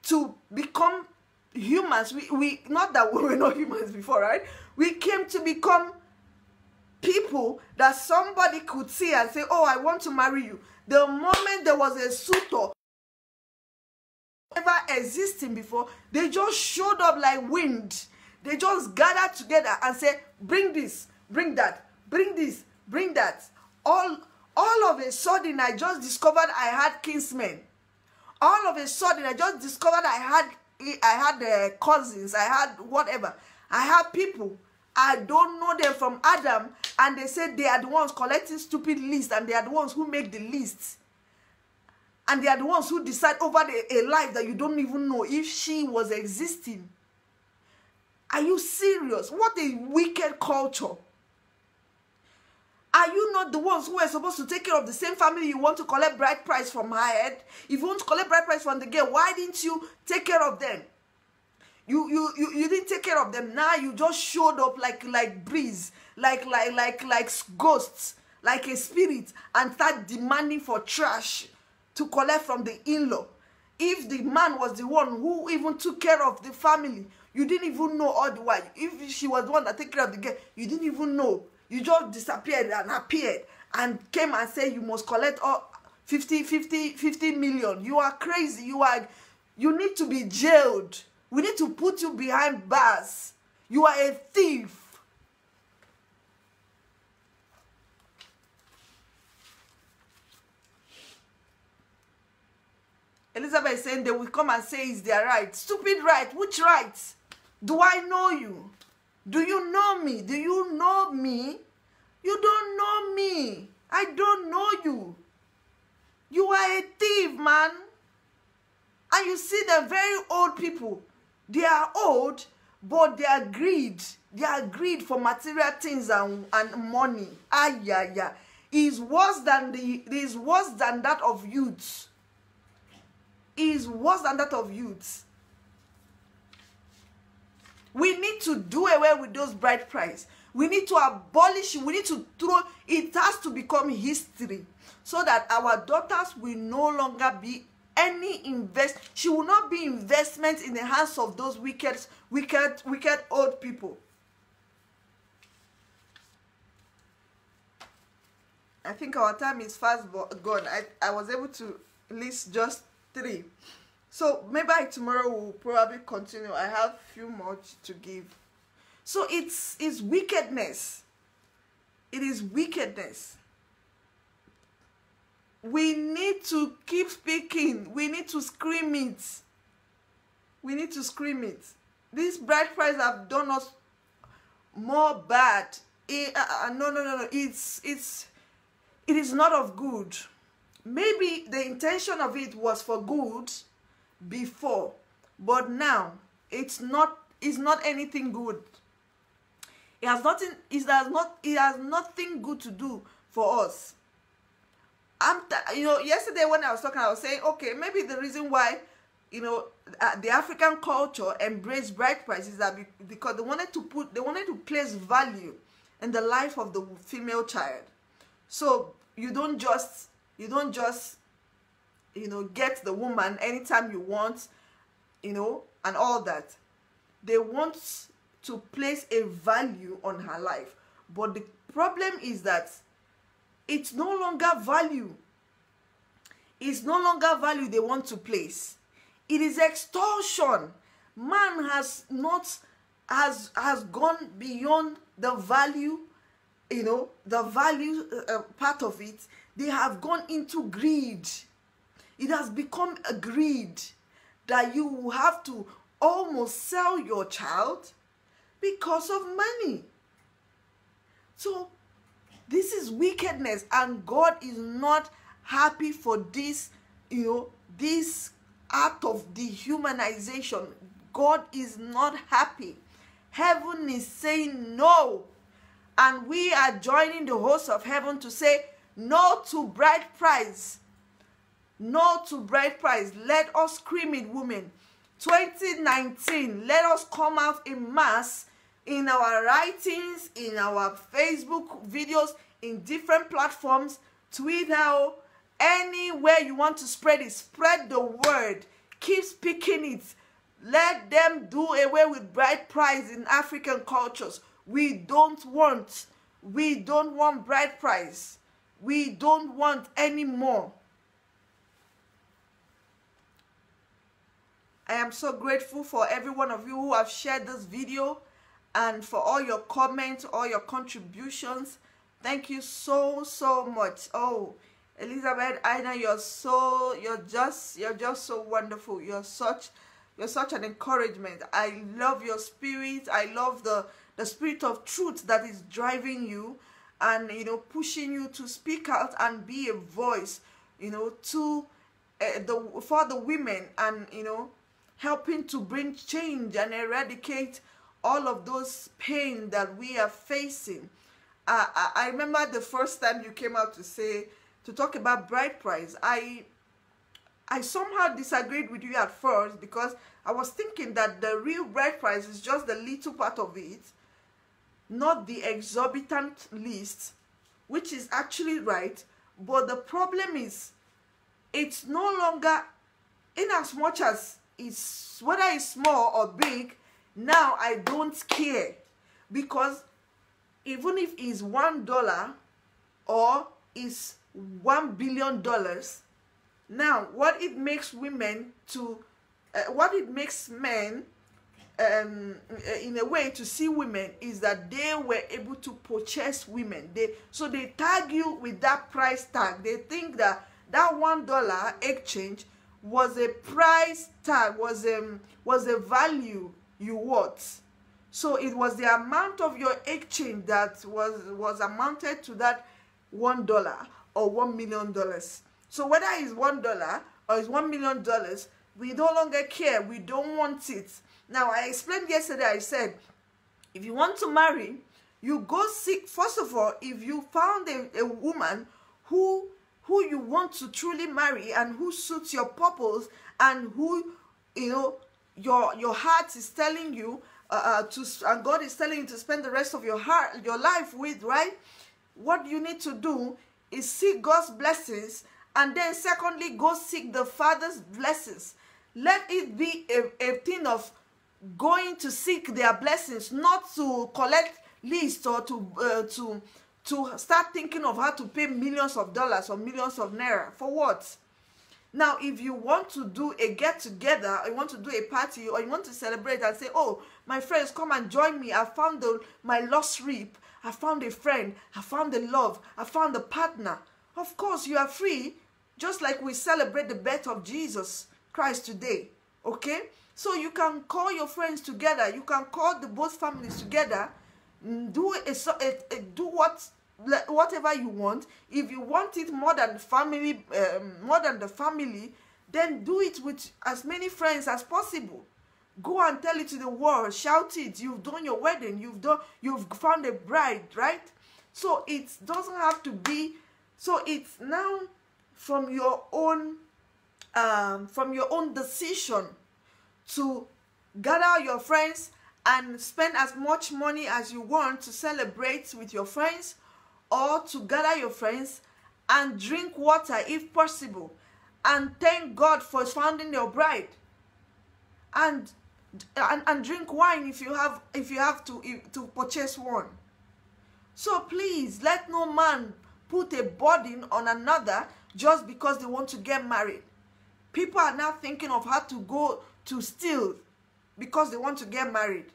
to become humans, we, we not that we were not humans before, right? We came to become people that somebody could see and say, Oh, I want to marry you. The moment there was a suitor ever existing before. They just showed up like wind. They just gathered together and said, bring this, bring that, bring this, bring that. All, all of a sudden, I just discovered I had kinsmen. All of a sudden, I just discovered I had I had uh, cousins, I had whatever. I have people I don't know them from Adam, and they say they are the ones collecting stupid lists, and they are the ones who make the lists. And they are the ones who decide over the, a life that you don't even know if she was existing. Are you serious? What a wicked culture. Are you not the ones who are supposed to take care of the same family you want to collect bride price from her head? If you want to collect bride price from the girl, why didn't you take care of them? You, you you you didn't take care of them. Now you just showed up like like breeze, like like like like ghosts, like a spirit, and start demanding for trash to collect from the in-law. If the man was the one who even took care of the family, you didn't even know all the while. If she was the one that take care of the girl, you didn't even know. You just disappeared and appeared and came and said you must collect all 50, 50, 50 million. You are crazy. You are you need to be jailed. We need to put you behind bars. You are a thief. Elizabeth saying they will come and say it's their right. Stupid right. Which right? Do I know you? Do you know me? Do you know me? You don't know me. I don't know you. You are a thief, man. And you see the very old people they are old, but their greed, their greed for material things and, and money, ah yeah yeah, is worse than the is worse than that of youths. Is worse than that of youths. We need to do away with those bride price. We need to abolish We need to throw it has to become history so that our daughters will no longer be any invest she will not be investment in the hands of those wicked wicked wicked old people i think our time is fast gone i i was able to list just three so maybe tomorrow we'll probably continue. I have few more to give. So it's it's wickedness. It is wickedness. We need to keep speaking. We need to scream it. We need to scream it. These bride price have done us more bad. It, uh, uh, no no no no. It's it's it is not of good. Maybe the intention of it was for good before. But now it's not it's not anything good. It has nothing it has not it has nothing good to do for us. I'm, you know, yesterday when I was talking, I was saying, okay, maybe the reason why, you know, uh, the African culture embraced bride prices that be, because they wanted to put, they wanted to place value in the life of the female child. So you don't just, you don't just, you know, get the woman anytime you want, you know, and all that. They want to place a value on her life. But the problem is that it's no longer value. It's no longer value they want to place. It is extortion. Man has not has has gone beyond the value, you know, the value uh, uh part of it. They have gone into greed. It has become a greed that you will have to almost sell your child because of money. So this is wickedness, and God is not happy for this, you know, this act of dehumanization. God is not happy. Heaven is saying no. And we are joining the host of heaven to say no to bride price. No to bride price. Let us scream it, women. 2019, let us come out in mass in our writings, in our Facebook videos, in different platforms, Twitter, anywhere you want to spread it, spread the word. Keep speaking it. Let them do away with bride price in African cultures. We don't want, we don't want bride price. We don't want any I am so grateful for every one of you who have shared this video and for all your comments, all your contributions. Thank you so, so much. Oh, Elizabeth Aina, you're so, you're just, you're just so wonderful. You're such, you're such an encouragement. I love your spirit. I love the the spirit of truth that is driving you and you know pushing you to speak out and be a voice you know to uh, the for the women and you know helping to bring change and eradicate all of those pain that we are facing. Uh, I, I remember the first time you came out to say to talk about bride price. I i somehow disagreed with you at first because i was thinking that the real bride price is just the little part of it not the exorbitant list which is actually right. But the problem is it's no longer in as much as it's whether it's small or big now i don't care. Because even if it's one dollar or it's one billion dollars now what it makes women to uh, what it makes men um, in a way to see women is that they were able to purchase women. They so they tag you with that price tag. They think that that one dollar exchange was a price tag was a, was a value you worth. So it was the amount of your exchange that was was amounted to that one dollar or one million dollars. So whether it's one dollar or it's one million dollars we no longer care. We don't want it. Now i explained yesterday i said if you want to marry you go seek first of all if you found a, a woman who who you want to truly marry and who suits your purpose and who you know your your heart is telling you uh, uh, to and God is telling you to spend the rest of your heart your life with right? What you need to do is seek God's blessings and then secondly go seek the father's blessings. Let it be a, a thing of going to seek their blessings not to collect list or to uh, to to start thinking of how to pay millions of dollars or millions of naira. For what? Now if you want to do a get together or you want to do a party or you want to celebrate and say oh my friends come and join me. I found the, my lost reap i found a friend. I found a love. I found a partner. Of course you are free just like we celebrate the birth of jesus christ today okay? So you can call your friends together. You can call the both families together. Mm, do a, a, a do what whatever you want. If you want it more than family um, more than the family then do it with as many friends as possible. Go and tell it to the world. Shout it. You've done your wedding. You've done you've found a bride right? So it doesn't have to be so it's now from your own um, from your own decision to gather your friends and spend as much money as you want to celebrate with your friends or to gather your friends and drink water if possible and thank God for founding your bride. And and, and drink wine if you have if you have to to purchase one. So please let no man put a burden on another just because they want to get married. People are now thinking of how to go to steal because they want to get married.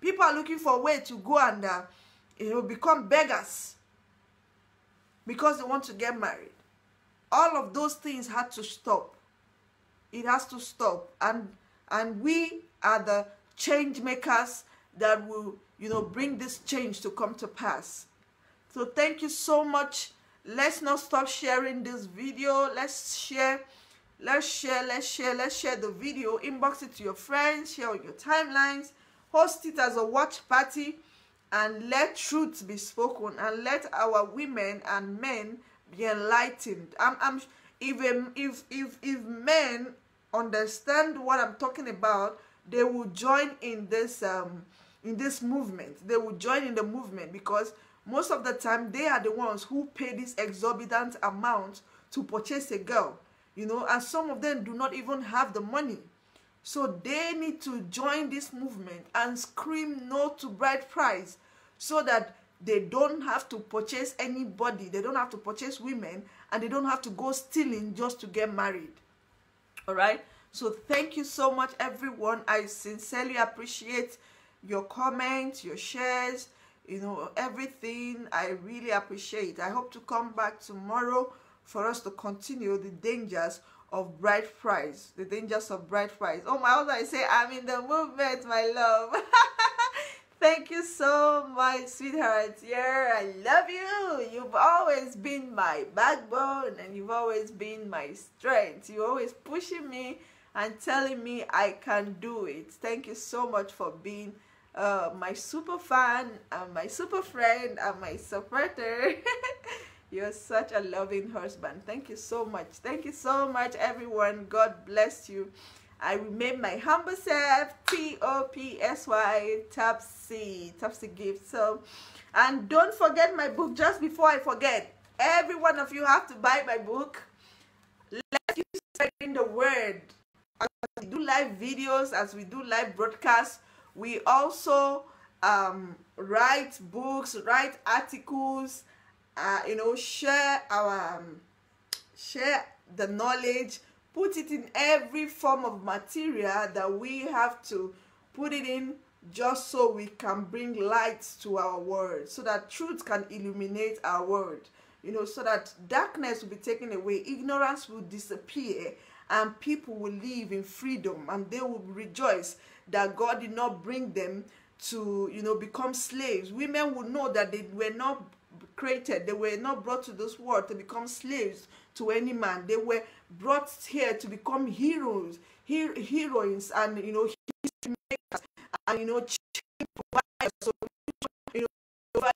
People are looking for a way to go and uh, you know become beggars because they want to get married. All of those things had to stop. It has to stop. And and we are the change makers that will, you know, bring this change to come to pass. So thank you so much. Let's not stop sharing this video. Let's share. Let's share, let's share, let's share the video. Inbox it to your friends, share on your timelines. Host it as a watch party and let truth be spoken and let our women and men be enlightened. I'm, I'm if, if if if men understand what i'm talking about they will join in this um in this movement. They will join in the movement because most of the time they are the ones who pay this exorbitant amount to purchase a girl you know and some of them do not even have the money so they need to join this movement and scream no to bride price so that they don't have to purchase anybody they don't have to purchase women and they don't have to go stealing just to get married. All right? So thank you so much everyone. I sincerely appreciate your comments your shares you know everything. I really appreciate i hope to come back tomorrow for us to continue the dangers of bride price. the dangers of bride price. oh my husband I say i'm in the movement my love. Thank you so much sweetheart. Yeah i love you. You've always been my backbone and you've always been my strength. You're always pushing me and telling me i can do it. Thank you so much for being uh, my super fan and my super friend and my supporter You're such a loving husband. Thank you so much. Thank you so much, everyone. God bless you. I remain my humble self, T-O-P-S-Y, Topsy, Topsy Gift. So, and don't forget my book. Just before I forget, every one of you have to buy my book. Let's keep spreading the word. As we do live videos, as we do live broadcasts, we also um, write books, write articles, uh, you know, share our, um, share the knowledge, put it in every form of material that we have to put it in just so we can bring light to our world, so that truth can illuminate our world, you know, so that darkness will be taken away, ignorance will disappear, and people will live in freedom and they will rejoice that God did not bring them to, you know, become slaves. Women will know that they were not created. They were not brought to this world to become slaves to any man. They were brought here to become heroes, her heroines, and you know, makers, and you know, so, you know,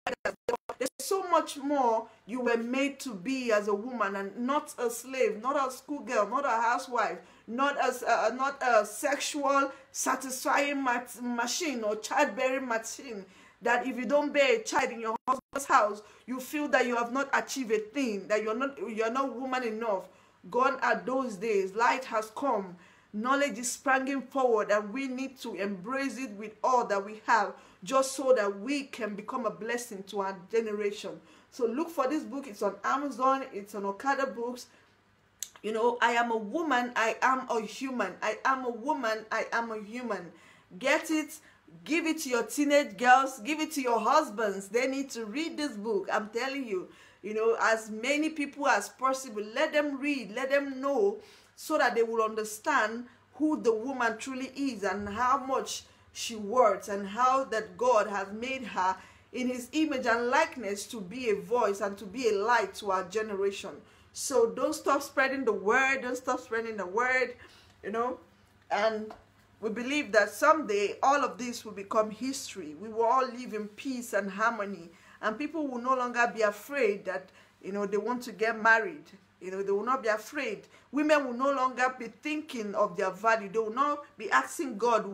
there's so much more you were made to be as a woman and not a slave, not a schoolgirl, not a housewife, not as uh, not a sexual satisfying machine or childbearing machine that if you don't bear a child in your husband's house, you feel that you have not achieved a thing, that you're not you're not woman enough. Gone are those days. Light has come. Knowledge is springing forward, and we need to embrace it with all that we have, just so that we can become a blessing to our generation. So look for this book. It's on Amazon. It's on Okada Books. You know, I am a woman. I am a human. I am a woman. I am a human. Get it Give it to your teenage girls. Give it to your husbands. They need to read this book. I'm telling you, you know, as many people as possible. Let them read. Let them know so that they will understand who the woman truly is and how much she worth and how that God has made her in his image and likeness to be a voice and to be a light to our generation. So don't stop spreading the word. Don't stop spreading the word, you know. And we believe that someday all of this will become history. We will all live in peace and harmony. And people will no longer be afraid that, you know, they want to get married. You know, they will not be afraid. Women will no longer be thinking of their value. They will not be asking God,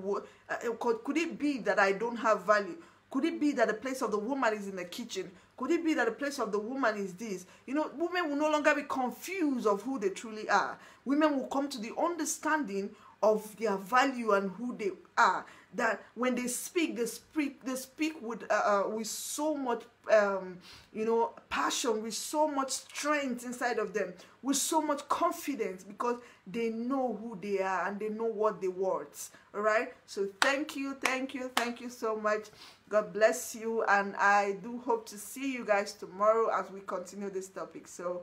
uh, could it be that I don't have value? Could it be that the place of the woman is in the kitchen? Could it be that the place of the woman is this? You know, women will no longer be confused of who they truly are. Women will come to the understanding of their value and who they are. That when they speak they speak they speak with uh, uh, with so much um, you know passion with so much strength inside of them with so much confidence because they know who they are and they know what they want. All right so thank you thank you thank you so much. God bless you and i do hope to see you guys tomorrow as we continue this topic. So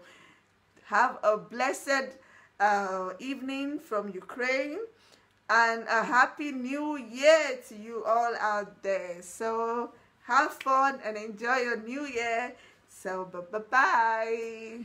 have a blessed uh, evening from Ukraine and a happy new year to you all out there. So have fun and enjoy your new year. So bye-bye.